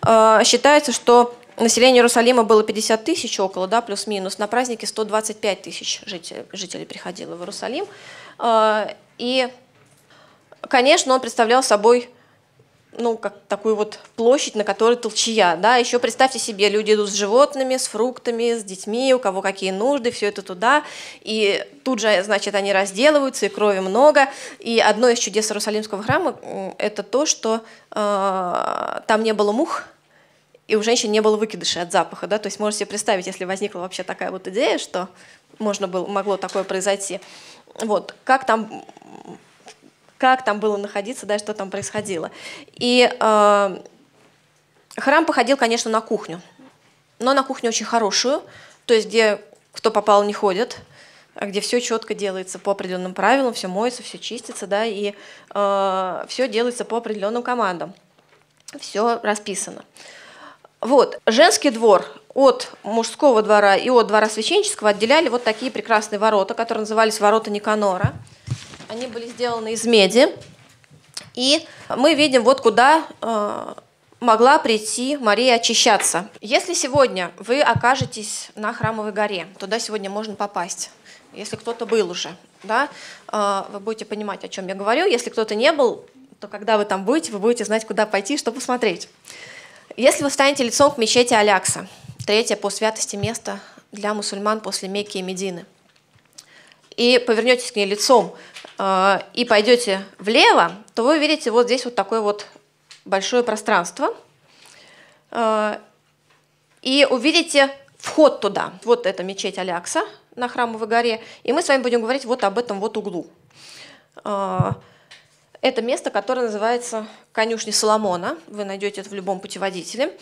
А, считается, что население Иерусалима было 50 тысяч около, да, плюс-минус, на праздники 125 тысяч жителей, жителей приходило в Иерусалим. А, и, конечно, он представлял собой ну, как такую вот площадь, на которой толчья, да, еще представьте себе, люди идут с животными, с фруктами, с детьми, у кого какие нужды, все это туда, и тут же, значит, они разделываются, и крови много, и одно из чудес Иерусалимского храма – это то, что э, там не было мух, и у женщин не было выкидышей от запаха, да, то есть можете себе представить, если возникла вообще такая вот идея, что можно было, могло такое произойти, вот, как там как там было находиться, да, что там происходило. И э, храм походил, конечно, на кухню, но на кухню очень хорошую, то есть где кто попал не ходит, а где все четко делается по определенным правилам, все моется, все чистится, да, и э, все делается по определенным командам, все расписано. Вот, женский двор от мужского двора и от двора священнического отделяли вот такие прекрасные ворота, которые назывались ворота Никанора. Они были сделаны из меди. И мы видим, вот куда э, могла прийти Мария очищаться. Если сегодня вы окажетесь на Храмовой горе, туда сегодня можно попасть. Если кто-то был уже, да, э, вы будете понимать, о чем я говорю. Если кто-то не был, то когда вы там будете, вы будете знать, куда пойти, что посмотреть. Если вы встанете лицом к мечети Алякса, третье по святости место для мусульман после Мекки и Медины, и повернетесь к ней лицом, и пойдете влево, то вы увидите вот здесь вот такое вот большое пространство. Э, и увидите вход туда. Вот это мечеть Алякса на Храмовой горе. И мы с вами будем говорить вот об этом вот углу. Э, это место, которое называется конюшни Соломона. Вы найдете это в любом путеводителе.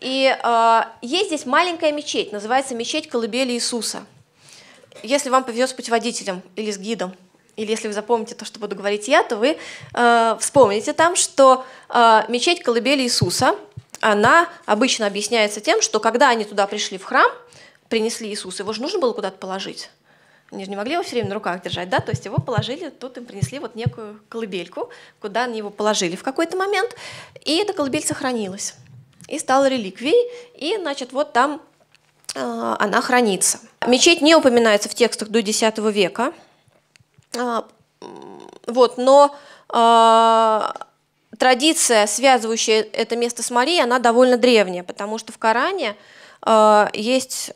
И э, есть здесь маленькая мечеть, называется мечеть Колыбели Иисуса. Если вам повезет с путеводителем или с гидом, или если вы запомните то, что буду говорить я, то вы э, вспомните там, что э, мечеть колыбели Иисуса, она обычно объясняется тем, что когда они туда пришли в храм, принесли Иисуса, его же нужно было куда-то положить. Они же не могли его все время на руках держать, да, то есть его положили, тут им принесли вот некую колыбельку, куда они его положили в какой-то момент, и эта колыбель сохранилась и стала реликвией, и, значит, вот там э, она хранится. Мечеть не упоминается в текстах до X века, вот, но э, традиция, связывающая это место с Марией, она довольно древняя, потому что в Коране э, есть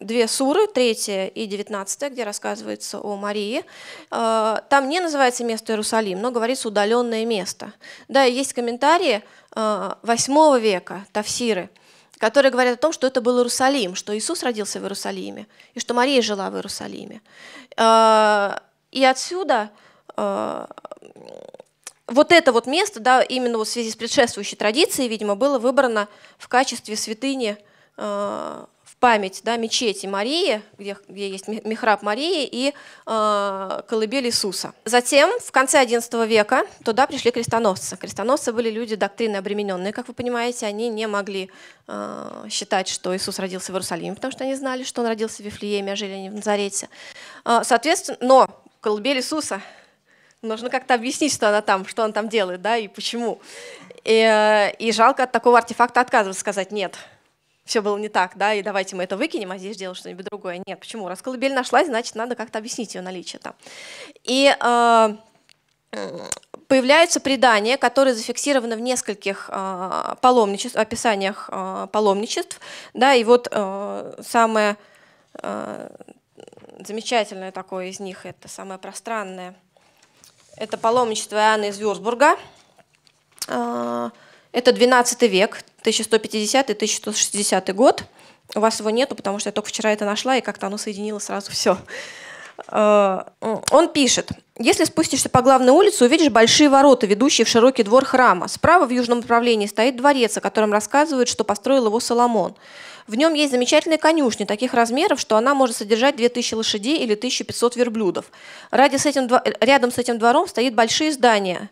две суры, третья и девятнадцатая, где рассказывается о Марии. Там не называется место Иерусалим, но говорится удаленное место. Да, есть комментарии восьмого века, Тавсиры, которые говорят о том, что это был Иерусалим, что Иисус родился в Иерусалиме, и что Мария жила в Иерусалиме. И отсюда вот это вот место, да, именно вот в связи с предшествующей традицией, видимо, было выбрано в качестве святыни э, в память да, мечети Марии, где, где есть михраб Марии и э, колыбель Иисуса. Затем, в конце XI века, туда пришли крестоносцы. Крестоносцы были люди доктрины обремененные, как вы понимаете, они не могли э, считать, что Иисус родился в Иерусалиме, потому что они знали, что он родился в Вифлееме, а жили они в Назарете. Э, соответственно, но колыбель Иисуса – Нужно как-то объяснить, что она там, что он там делает, да, и почему. И, э, и жалко от такого артефакта отказываться, сказать нет, все было не так, да, и давайте мы это выкинем, а здесь делаем что-нибудь другое. Нет, почему? Раз колыбель нашлась, значит, надо как-то объяснить ее наличие там. И э, появляются предания, которые зафиксированы в нескольких э, паломничеств, описаниях э, паломничеств, да, и вот э, самое э, замечательное такое из них, это самое пространное – это паломничество Иоанна из Вюрсбурга. А, это 12 век, 1150-1160 год. У вас его нету, потому что я только вчера это нашла, и как-то оно соединило сразу все. А, он пишет, если спустишься по главной улице, увидишь большие ворота, ведущие в широкий двор храма. Справа в южном направлении стоит дворец, о котором рассказывают, что построил его Соломон. В нем есть замечательные конюшни таких размеров, что она может содержать 2000 лошадей или 1500 верблюдов. Ради с этим, рядом с этим двором стоит большие здания,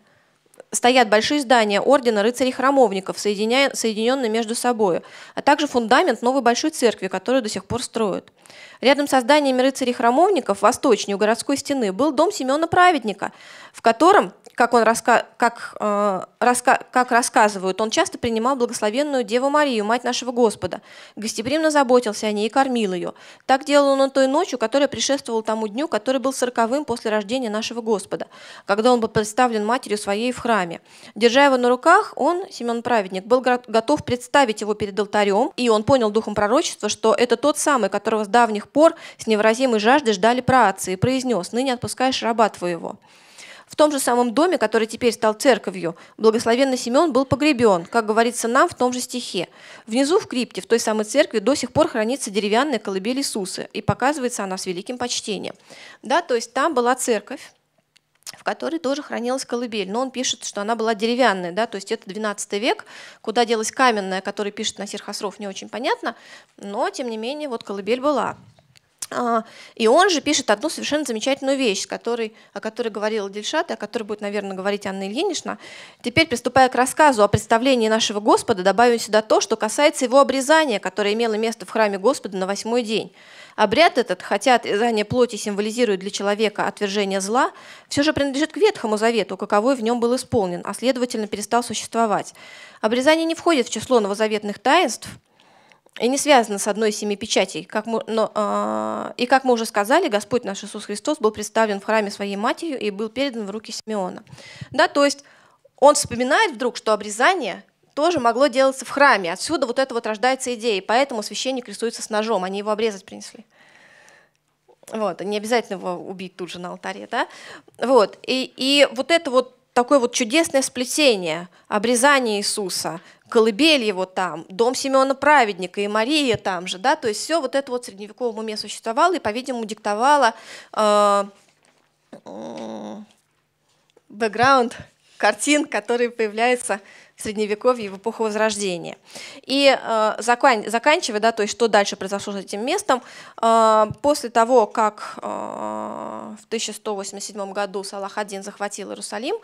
стоят большие здания ордена рыцарей-храмовников, соединенные между собой, а также фундамент новой большой церкви, которую до сих пор строят. Рядом со зданиями рыцарей-храмовников, восточнее у городской стены, был дом Семена Праведника, в котором, как, он раска... как, э, раска... как рассказывают, он часто принимал благословенную Деву Марию, мать нашего Господа, гостеприимно заботился о ней и кормил ее. Так делал он той ночью, которая предшествовала тому дню, который был сороковым после рождения нашего Господа, когда он был представлен матерью своей в храме. Держа его на руках, он, Семен Праведник, был готов представить его перед алтарем, и он понял духом пророчества, что это тот самый, которого с давних пор с невыразимой жаждой ждали праотцы, и произнес, «Ныне отпускаешь раба твоего». В том же самом доме, который теперь стал церковью, благословенный Симеон был погребен, как говорится нам в том же стихе. Внизу в крипте, в той самой церкви, до сих пор хранится деревянная колыбель Иисуса, и показывается она с великим почтением. Да, то есть там была церковь, в которой тоже хранилась колыбель. Но он пишет, что она была деревянная, да, то есть это 12 век, куда делась каменная, который пишет Насир Хасров, не очень понятно, но тем не менее вот колыбель была. А, и он же пишет одну совершенно замечательную вещь, которой, о которой говорила Дельшат, о которой будет, наверное, говорить Анна Ильинична. Теперь, приступая к рассказу о представлении нашего Господа, добавим сюда то, что касается его обрезания, которое имело место в храме Господа на восьмой день. Обряд этот, хотя отрезание плоти символизирует для человека отвержение зла, все же принадлежит к Ветхому Завету, каковой в нем был исполнен, а следовательно перестал существовать. Обрезание не входит в число новозаветных таинств – и не связано с одной из семи печатей. Как мы, но, э, и как мы уже сказали, Господь наш Иисус Христос был представлен в храме своей матерью и был передан в руки Симеона. Да, то есть он вспоминает вдруг, что обрезание тоже могло делаться в храме. Отсюда вот это вот рождается идея. Поэтому священник рисуется с ножом, они его обрезать принесли. Вот, не обязательно его убить тут же на алтаре, да? Вот, и, и вот это вот такое вот чудесное сплетение, обрезание Иисуса, колыбель его там, дом Семена Праведника и Мария там же, да, то есть все вот это вот в средневековом уме существовало и, по-видимому, диктовало э, бэкграунд картин, которые появляются в Средневековье, в эпоху Возрождения. И э, закан, заканчивая, да, то есть что дальше произошло с этим местом, э, после того, как э, в 1187 году Салах один захватил Иерусалим,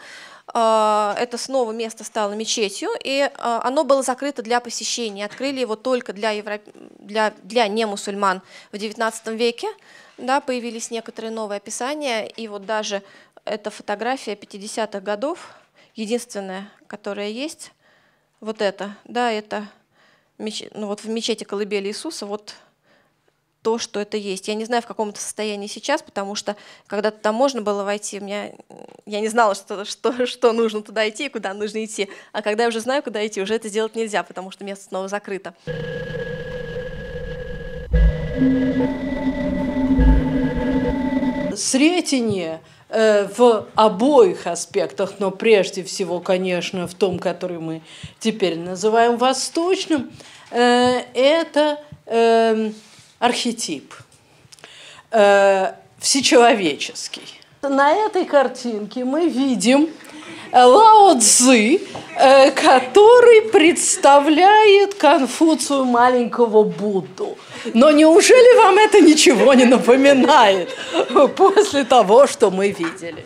это снова место стало мечетью, и оно было закрыто для посещения. Открыли его только для, евро... для, для немусульман в XIX веке, да, появились некоторые новые описания, и вот даже эта фотография 50-х годов, единственная, которая есть, вот это, да, это ну вот в мечети колыбели Иисуса, вот то, что это есть. Я не знаю, в каком это состоянии сейчас, потому что когда-то там можно было войти, у меня, я не знала, что, что, что нужно туда идти и куда нужно идти. А когда я уже знаю, куда идти, уже это сделать нельзя, потому что место снова закрыто. Сретение в обоих аспектах, но прежде всего, конечно, в том, который мы теперь называем восточным, э, это э, архетип всечеловеческий. На этой картинке мы видим Лао Цзы, который представляет Конфуцию маленького Будду. Но неужели вам это ничего не напоминает после того, что мы видели?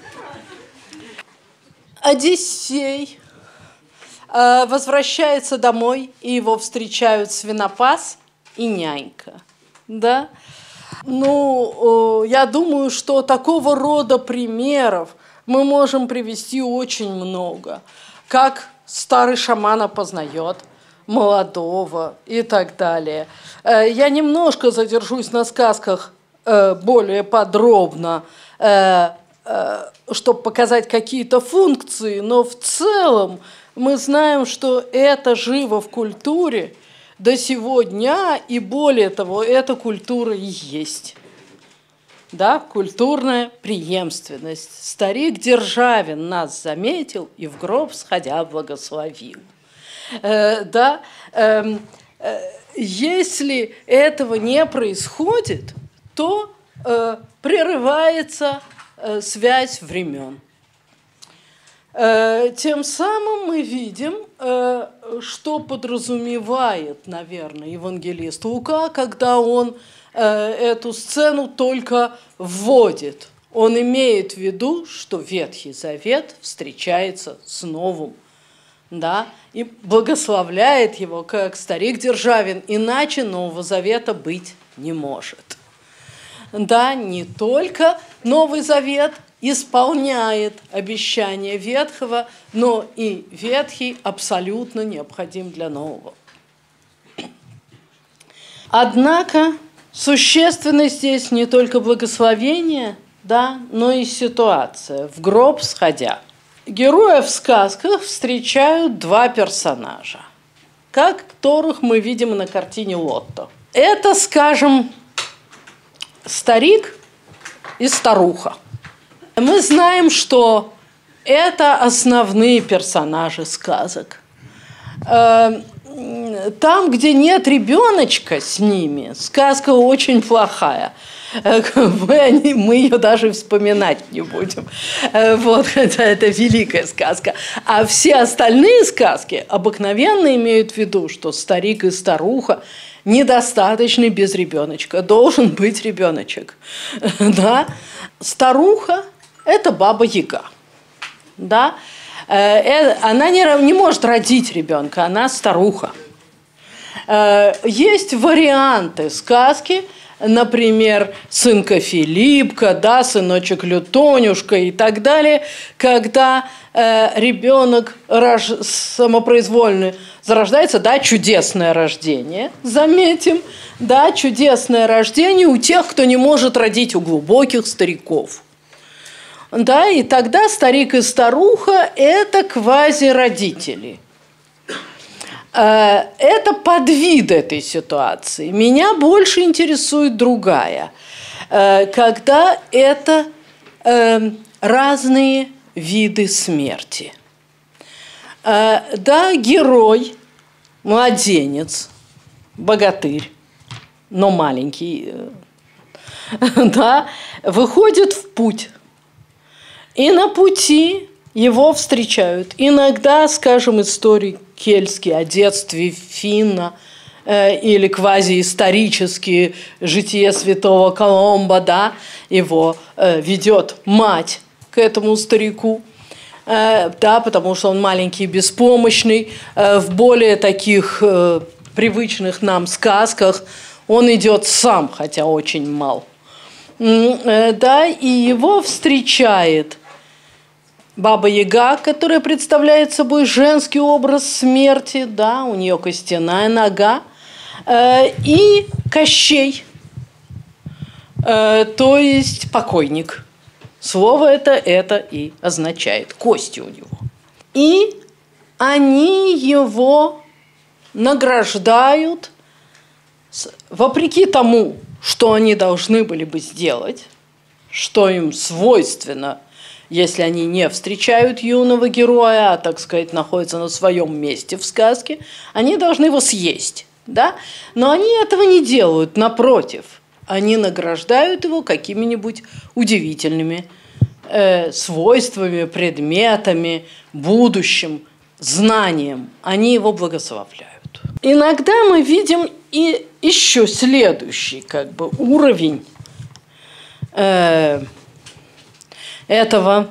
Одиссей э, возвращается домой, и его встречают свинопас и нянька. Да? Ну, я думаю, что такого рода примеров мы можем привести очень много. Как старый шаман опознает – молодого и так далее. Э, я немножко задержусь на сказках э, более подробно, э, чтобы показать какие-то функции, но в целом мы знаем, что это живо в культуре до сего дня, и более того, эта культура и есть. Да, культурная преемственность. Старик Державин нас заметил и в гроб сходя благословил. Э, да, эм, э, если этого не происходит, то э, прерывается связь времен. Тем самым мы видим, что подразумевает, наверное, евангелист Лука, когда он эту сцену только вводит. Он имеет в виду, что Ветхий Завет встречается с Новым да, и благословляет его, как старик Державин, иначе Нового Завета быть не может. Да, не только Новый Завет исполняет обещание Ветхого, но и Ветхий абсолютно необходим для Нового. Однако существенно здесь не только благословение, да, но и ситуация, в гроб сходя – Героев в сказках встречают два персонажа, как которых мы видим на картине Лотто. Это, скажем, старик и старуха. Мы знаем, что это основные персонажи сказок. Там, где нет ребеночка с ними, сказка очень плохая – мы, ее даже вспоминать не будем. Вот, это, это великая сказка. А все остальные сказки обыкновенно имеют в виду, что старик и старуха недостаточны без ребеночка. Должен быть ребеночек. Да? Старуха – это баба Яга. Да? Э, э, она не, не может родить ребенка, она старуха. Есть варианты сказки – например, сынка Филиппка, да, сыночек Лютонюшка и так далее, когда э, ребенок рож... самопроизвольно зарождается, да, чудесное рождение, заметим, да, чудесное рождение у тех, кто не может родить у глубоких стариков. Да, и тогда старик и старуха – это квазиродители – Э, это подвид этой ситуации. Меня больше интересует другая, э, когда это эм, разные виды смерти. Э, да, герой, младенец, богатырь, но маленький, да, выходит в путь. И на пути его встречают иногда, скажем, истории кельтские о детстве Финна э, или квазиисторические житие святого Коломба, да, его э, ведет мать к этому старику, э, да, потому что он маленький и беспомощный. Э, в более таких э, привычных нам сказках он идет сам, хотя очень мал. Да, и его встречает – Баба Яга, которая представляет собой женский образ смерти, да, у нее костяная нога, э, и Кощей, э, то есть покойник. Слово это это и означает, кости у него. И они его награждают, вопреки тому, что они должны были бы сделать, что им свойственно, если они не встречают юного героя, а, так сказать, находятся на своем месте в сказке, они должны его съесть. Да? Но они этого не делают, напротив, они награждают его какими-нибудь удивительными э, свойствами, предметами, будущим, знанием. Они его благословляют. Иногда мы видим и еще следующий как бы уровень э, этого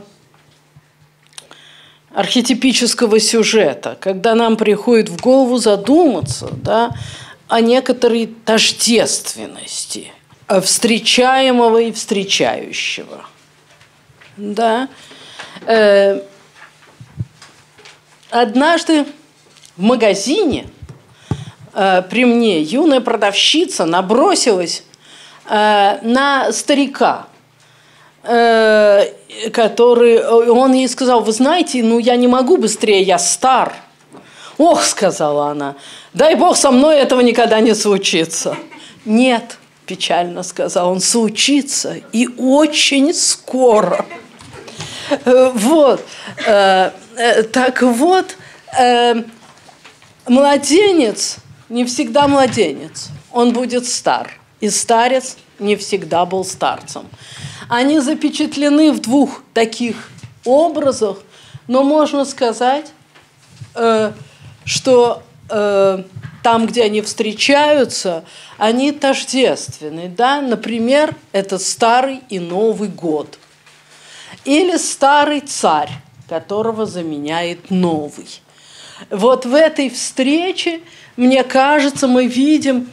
архетипического сюжета, когда нам приходит в голову задуматься да, о некоторой тождественности встречаемого и встречающего. Да. Э, однажды в магазине э, при мне юная продавщица набросилась э, на старика, э, который, он ей сказал, вы знаете, ну я не могу быстрее, я стар. Ох, сказала она, дай бог со мной этого никогда не случится. Нет, печально сказал он, случится и очень скоро. Э, вот, э, э, так вот, младенец не всегда младенец, он будет стар, и старец не всегда был старцем. Они запечатлены в двух таких образах, но можно сказать, что там, где они встречаются, они тождественны. Да? Например, это старый и Новый год. Или старый царь, которого заменяет новый. Вот в этой встрече, мне кажется, мы видим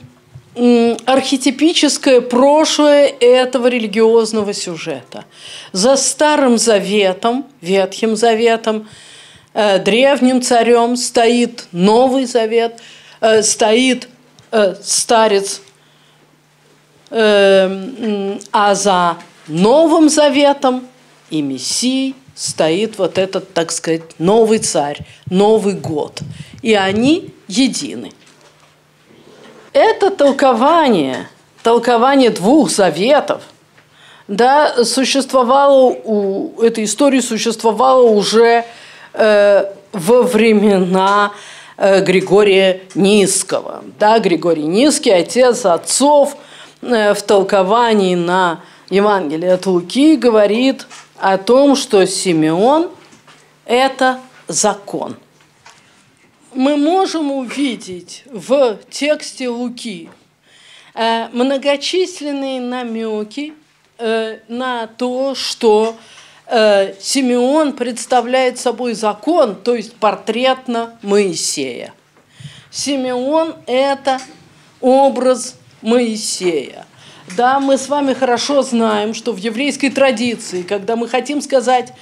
архетипическое прошлое этого религиозного сюжета. За Старым Заветом, Ветхим Заветом, э, древним царем стоит Новый Завет – Э, стоит э, старец, а за Новым Заветом и Мессией стоит вот этот, так сказать, новый царь, Новый год. И они едины. Это толкование, толкование двух заветов, да, существовало у этой истории существовало уже э, во времена Э, Григория Низкого. Да, Григорий Низкий, отец отцов, э, в толковании на Евангелие от Луки говорит о том, что Симеон – это закон. Мы можем увидеть в тексте Луки э, многочисленные намеки на то, что э, Симеон представляет собой закон, то есть портретно Моисея. Симеон – это образ Моисея. Да, мы с вами хорошо знаем, что в еврейской традиции, когда мы хотим сказать,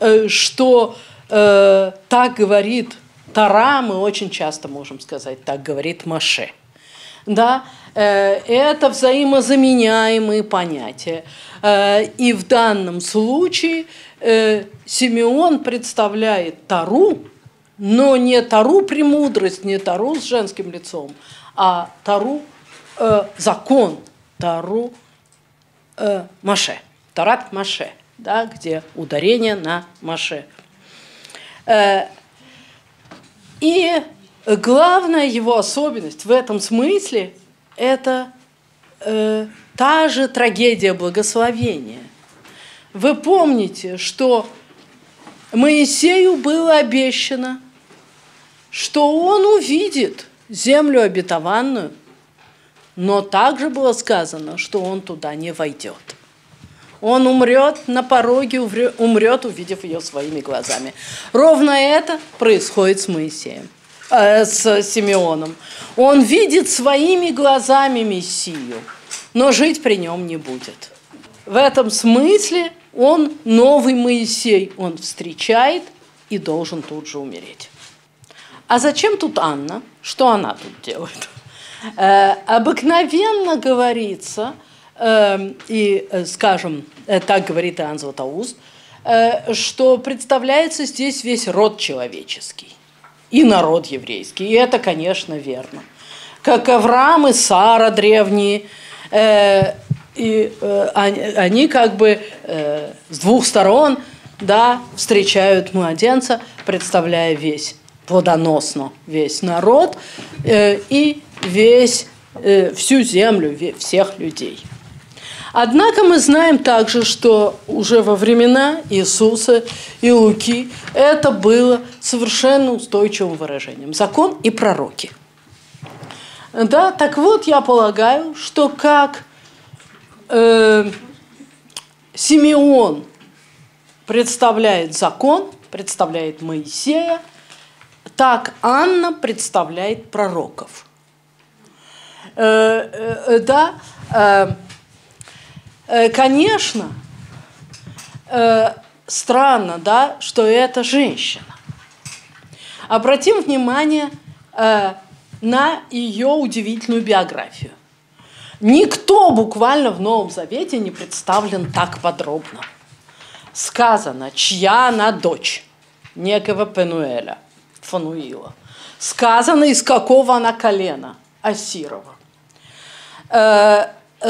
э, что э, так говорит Тара, мы очень часто можем сказать, так говорит Маше. Да, э, это взаимозаменяемые понятия. Э, и в данном случае э, Симеон представляет Тару, но не Тару премудрость, не Тару с женским лицом, а Тару закон, Тару Маше, Тарат Маше, да, где ударение на Маше. И главная его особенность в этом смысле – это э, та же трагедия благословения. Вы помните, что Моисею было обещано, что он увидит землю обетованную, но также было сказано, что он туда не войдет. Он умрет на пороге, умрет, увидев ее своими глазами. Ровно это происходит с Моисеем, э, с Симеоном. Он видит своими глазами Мессию – но жить при нем не будет. В этом смысле он новый Моисей, он встречает и должен тут же умереть. А зачем тут Анна? Что она тут делает? Э, обыкновенно говорится, и, э, скажем, э, так говорит Иоанн Златоуст, э, что представляется здесь весь род человеческий и народ еврейский. И это, конечно, верно. Как Авраам и Сара древние – и они, как бы с двух сторон да, встречают младенца, представляя весь плодоносно весь народ и весь, всю землю, всех людей. Однако мы знаем также, что уже во времена Иисуса и Луки это было совершенно устойчивым выражением. Закон и пророки. Да, так вот, я полагаю, что как э, Симеон представляет закон, представляет Моисея, так Анна представляет пророков. Э, э, э да, э, конечно, э, странно, да, что это женщина. Обратим внимание э, на ее удивительную биографию. Никто буквально в Новом Завете не представлен так подробно. Сказано, чья она дочь, некого Пенуэля, Фануила. Сказано, из какого она колена, Асирова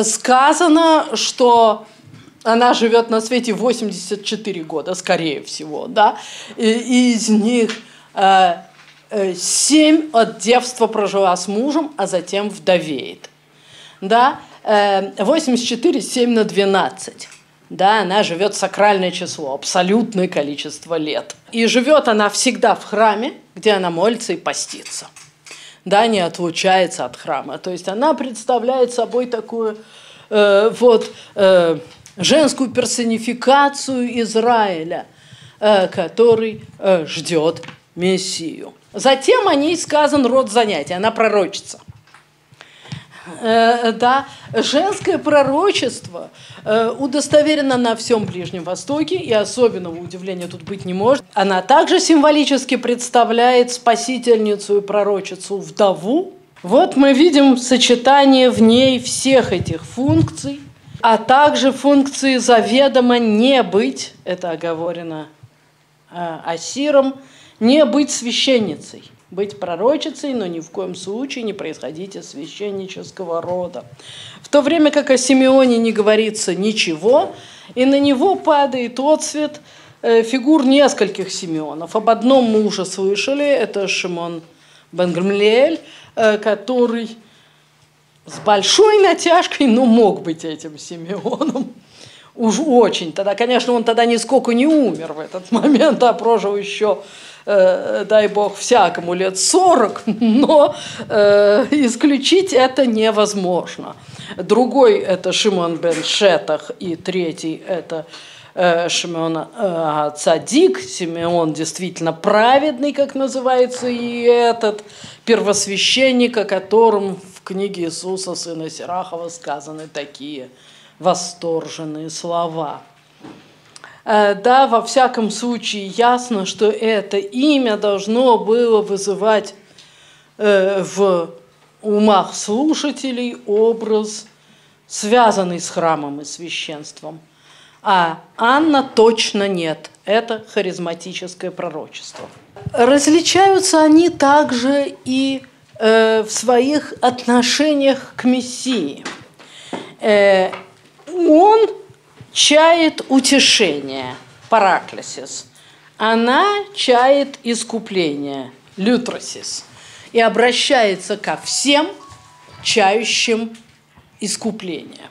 сказано, что она живет на свете 84 года, скорее всего, да, и из них э, 7 э, от девства прожила с мужем, а затем вдовеет, да, 84, э, 7 на 12. Да, она живет сакральное число, абсолютное количество лет. И живет она всегда в храме, где она молится и постится да, не отлучается от храма. То есть она представляет собой такую э, вот э, женскую персонификацию Израиля, э, который э, ждет Мессию. Затем о ней сказан род занятий, она пророчится – да, женское пророчество э, удостоверено на всем Ближнем Востоке, и особенного удивления тут быть не может. Она также символически представляет спасительницу и пророчицу вдову. Вот мы видим сочетание в ней всех этих функций, а также функции заведомо не быть, это оговорено э, Асиром, не быть священницей быть пророчицей, но ни в коем случае не происходить из священнического рода. В то время как о Симеоне не говорится ничего, и на него падает отцвет э, фигур нескольких Симеонов. Об одном мы уже слышали, это Шимон Бенгамлиэль, э, который с большой натяжкой, но мог быть этим Симеоном. Уж очень. Тогда, конечно, он тогда нисколько не умер в этот момент, а прожил еще э, дай бог, всякому лет 40, но э, исключить это невозможно. Другой – это Шимон бен Шетах, и третий – это э, Шимон э, Цадик, Симеон действительно праведный, как называется, и этот первосвященник, о котором в книге Иисуса, сына Сирахова, сказаны такие восторженные слова – да, во всяком случае ясно, что это имя должно было вызывать э, в умах слушателей образ, связанный с храмом и священством. А Анна точно нет. Это харизматическое пророчество. Различаются они также и э, в своих отношениях к Мессии. Э, он чает утешение, параклесис. Она чает искупление, лютросис. И обращается ко всем чающим искупление.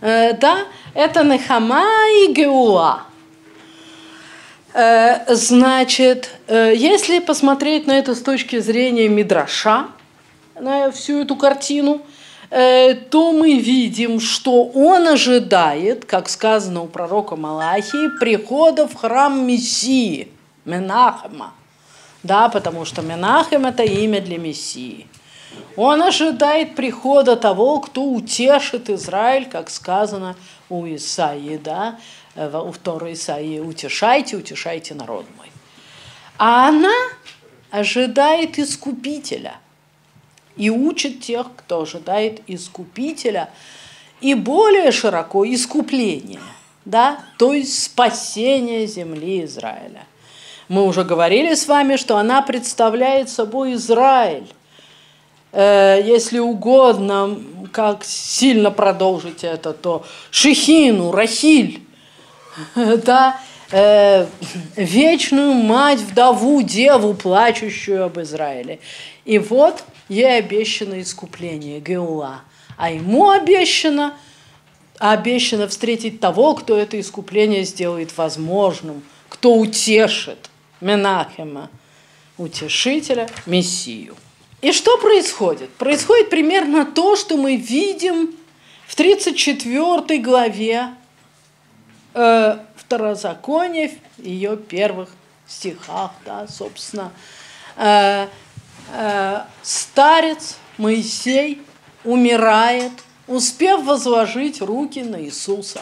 Э, да, это Нехама и Геула. Э, значит, э, если посмотреть на это с точки зрения Мидраша, на всю эту картину – то мы видим, что он ожидает, как сказано у пророка Малахии, прихода в храм Мессии, Менахема. Да, потому что Менахем – это имя для Мессии. Он ожидает прихода того, кто утешит Израиль, как сказано у Исаии, да, у второй Исаии, утешайте, утешайте народ мой. А она ожидает Искупителя – и учит тех, кто ожидает искупителя, и более широко искупление, да, то есть спасение земли Израиля. Мы уже говорили с вами, что она представляет собой Израиль, э, если угодно, как сильно продолжить это, то Шехину, Рахиль, да, э, вечную мать, вдову, деву, плачущую об Израиле. И вот ей обещано искупление, Геула. А ему обещано, обещано встретить того, кто это искупление сделает возможным, кто утешит Менахема, утешителя, Мессию. И что происходит? Происходит примерно то, что мы видим в 34 главе э, Второзакония, в ее первых стихах, да, собственно. Э, э, старец Моисей умирает, успев возложить руки на Иисуса.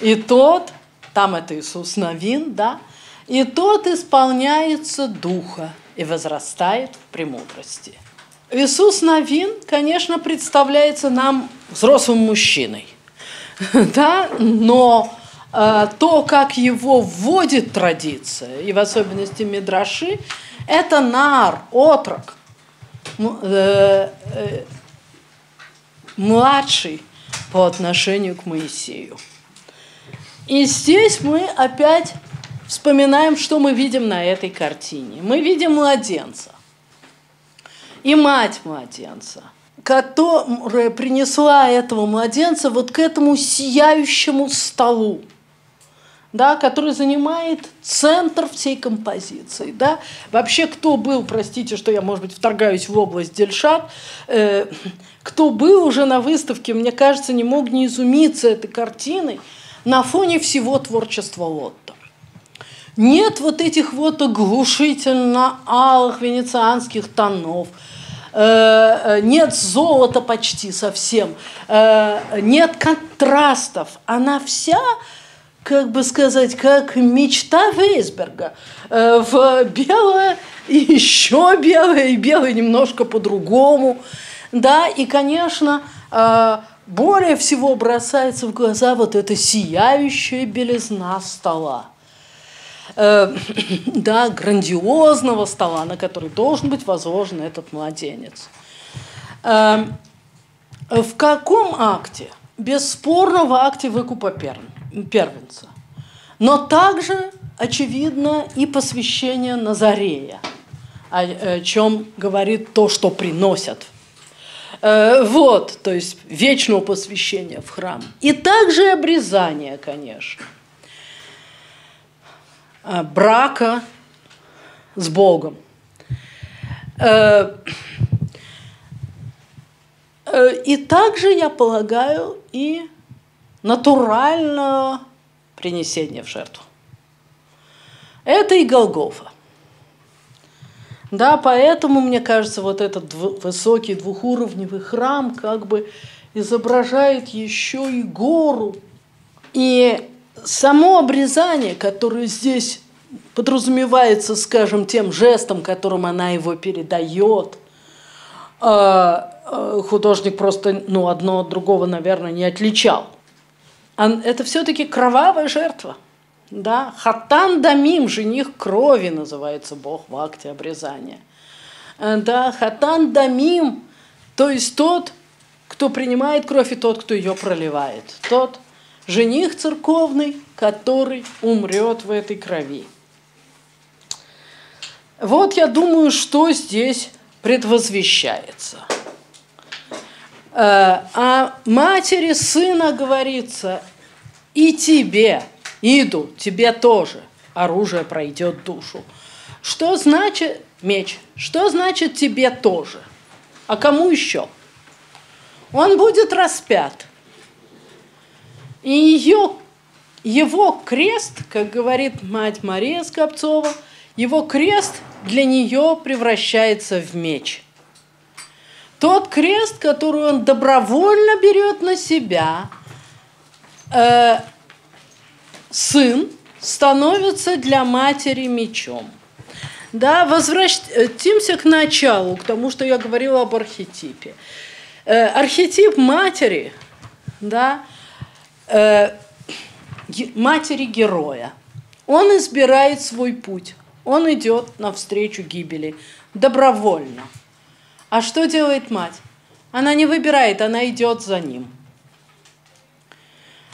И тот, там это Иисус Новин, да, и тот исполняется Духа – и возрастает в премудрости. Иисус Новин, конечно, представляется нам взрослым мужчиной, да, но то, как его вводит традиция, и в особенности Мидраши, это нар, отрок, э, э, младший по отношению к Моисею. И здесь мы опять Вспоминаем, что мы видим на этой картине. Мы видим младенца и мать младенца, которая принесла этого младенца вот к этому сияющему столу, да, который занимает центр всей композиции. Да. Вообще, кто был, простите, что я, может быть, вторгаюсь в область Дельшат, э, кто был уже на выставке, мне кажется, не мог не изумиться этой картиной на фоне всего творчества Лотта. Нет вот этих вот оглушительно алых венецианских тонов, э, э, нет золота почти совсем, э, нет контрастов. Она вся, как бы сказать, как мечта Вейсберга. В белое и еще белое, и белое немножко по-другому. Да, и, конечно, более всего бросается в глаза вот эта сияющая белизна стола э, да, грандиозного стола, на который должен быть возложен этот младенец. Э, в каком акте? Бесспорно в акте выкупа первенца. Но также, очевидно, и посвящение Назарея, о чем говорит то, что приносят э, вот, то есть вечного посвящения в храм. И также обрезание, конечно. Э, брака с Богом. Э, и также, я полагаю, и натуральное принесение в жертву. Это и Голгофа. Да, поэтому, мне кажется, вот этот высокий двухуровневый храм как бы изображает еще и гору. И само обрезание, которое здесь подразумевается, скажем, тем жестом, которым она его передает, а, а, художник просто ну, одно от другого, наверное, не отличал. Это все-таки кровавая жертва. Да? Хатан дамим, жених крови называется Бог в акте обрезания. Э, да, хатан дамим, то есть тот, кто принимает кровь, и тот, кто ее проливает. Тот, жених церковный, который умрет в этой крови. Вот я думаю, что здесь предвозвещается. Э, а матери сына говорится, и тебе, иду, тебе тоже оружие пройдет душу. Что значит меч? Что значит тебе тоже? А кому еще? Он будет распят – и ее, его крест, как говорит мать Мария Скопцова, его крест для нее превращается в меч. Тот крест, который он добровольно берет на себя, э, сын становится для матери мечом. Да, возвратимся к началу, к тому, что я говорила об архетипе. Э, архетип матери, да, э, матери героя. Он избирает свой путь. Он идет навстречу гибели добровольно. А что делает мать? Она не выбирает, она идет за ним.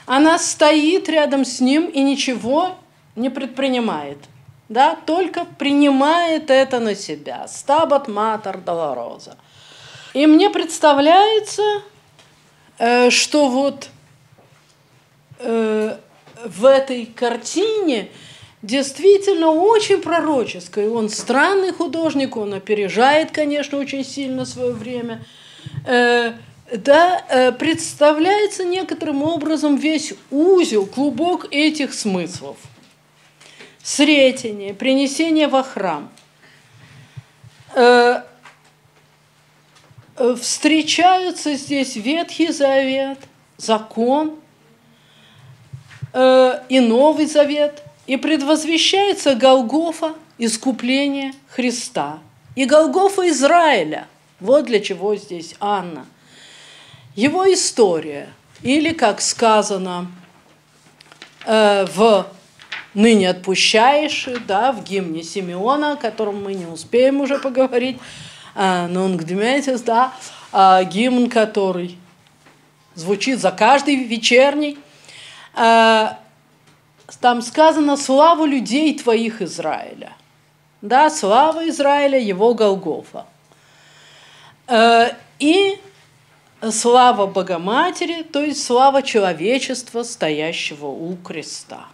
Она стоит рядом с ним и ничего не предпринимает. Да, только принимает это на себя. Стабат матер долороза. И мне представляется, э, что вот э, в этой картине действительно очень пророческой. Он странный художник, он опережает, конечно, очень сильно свое время. Э, да, э, представляется некоторым образом весь узел, клубок этих смыслов. Сретение, принесение во храм. Э, э встречаются здесь Ветхий Завет, закон э, и Новый Завет – и предвозвещается Голгофа искупление Христа. И Голгофа Израиля. Вот для чего здесь Анна. Его история, или, как сказано э, в «Ныне отпущаешь», да, в гимне Симеона, о котором мы не успеем уже поговорить, э, «Нунгдметис», да, э, гимн, который звучит за каждый вечерний, э, там сказано слава людей твоих Израиля». Да, слава Израиля, его Голгофа. Э, и слава Богоматери, то есть слава человечества, стоящего у креста.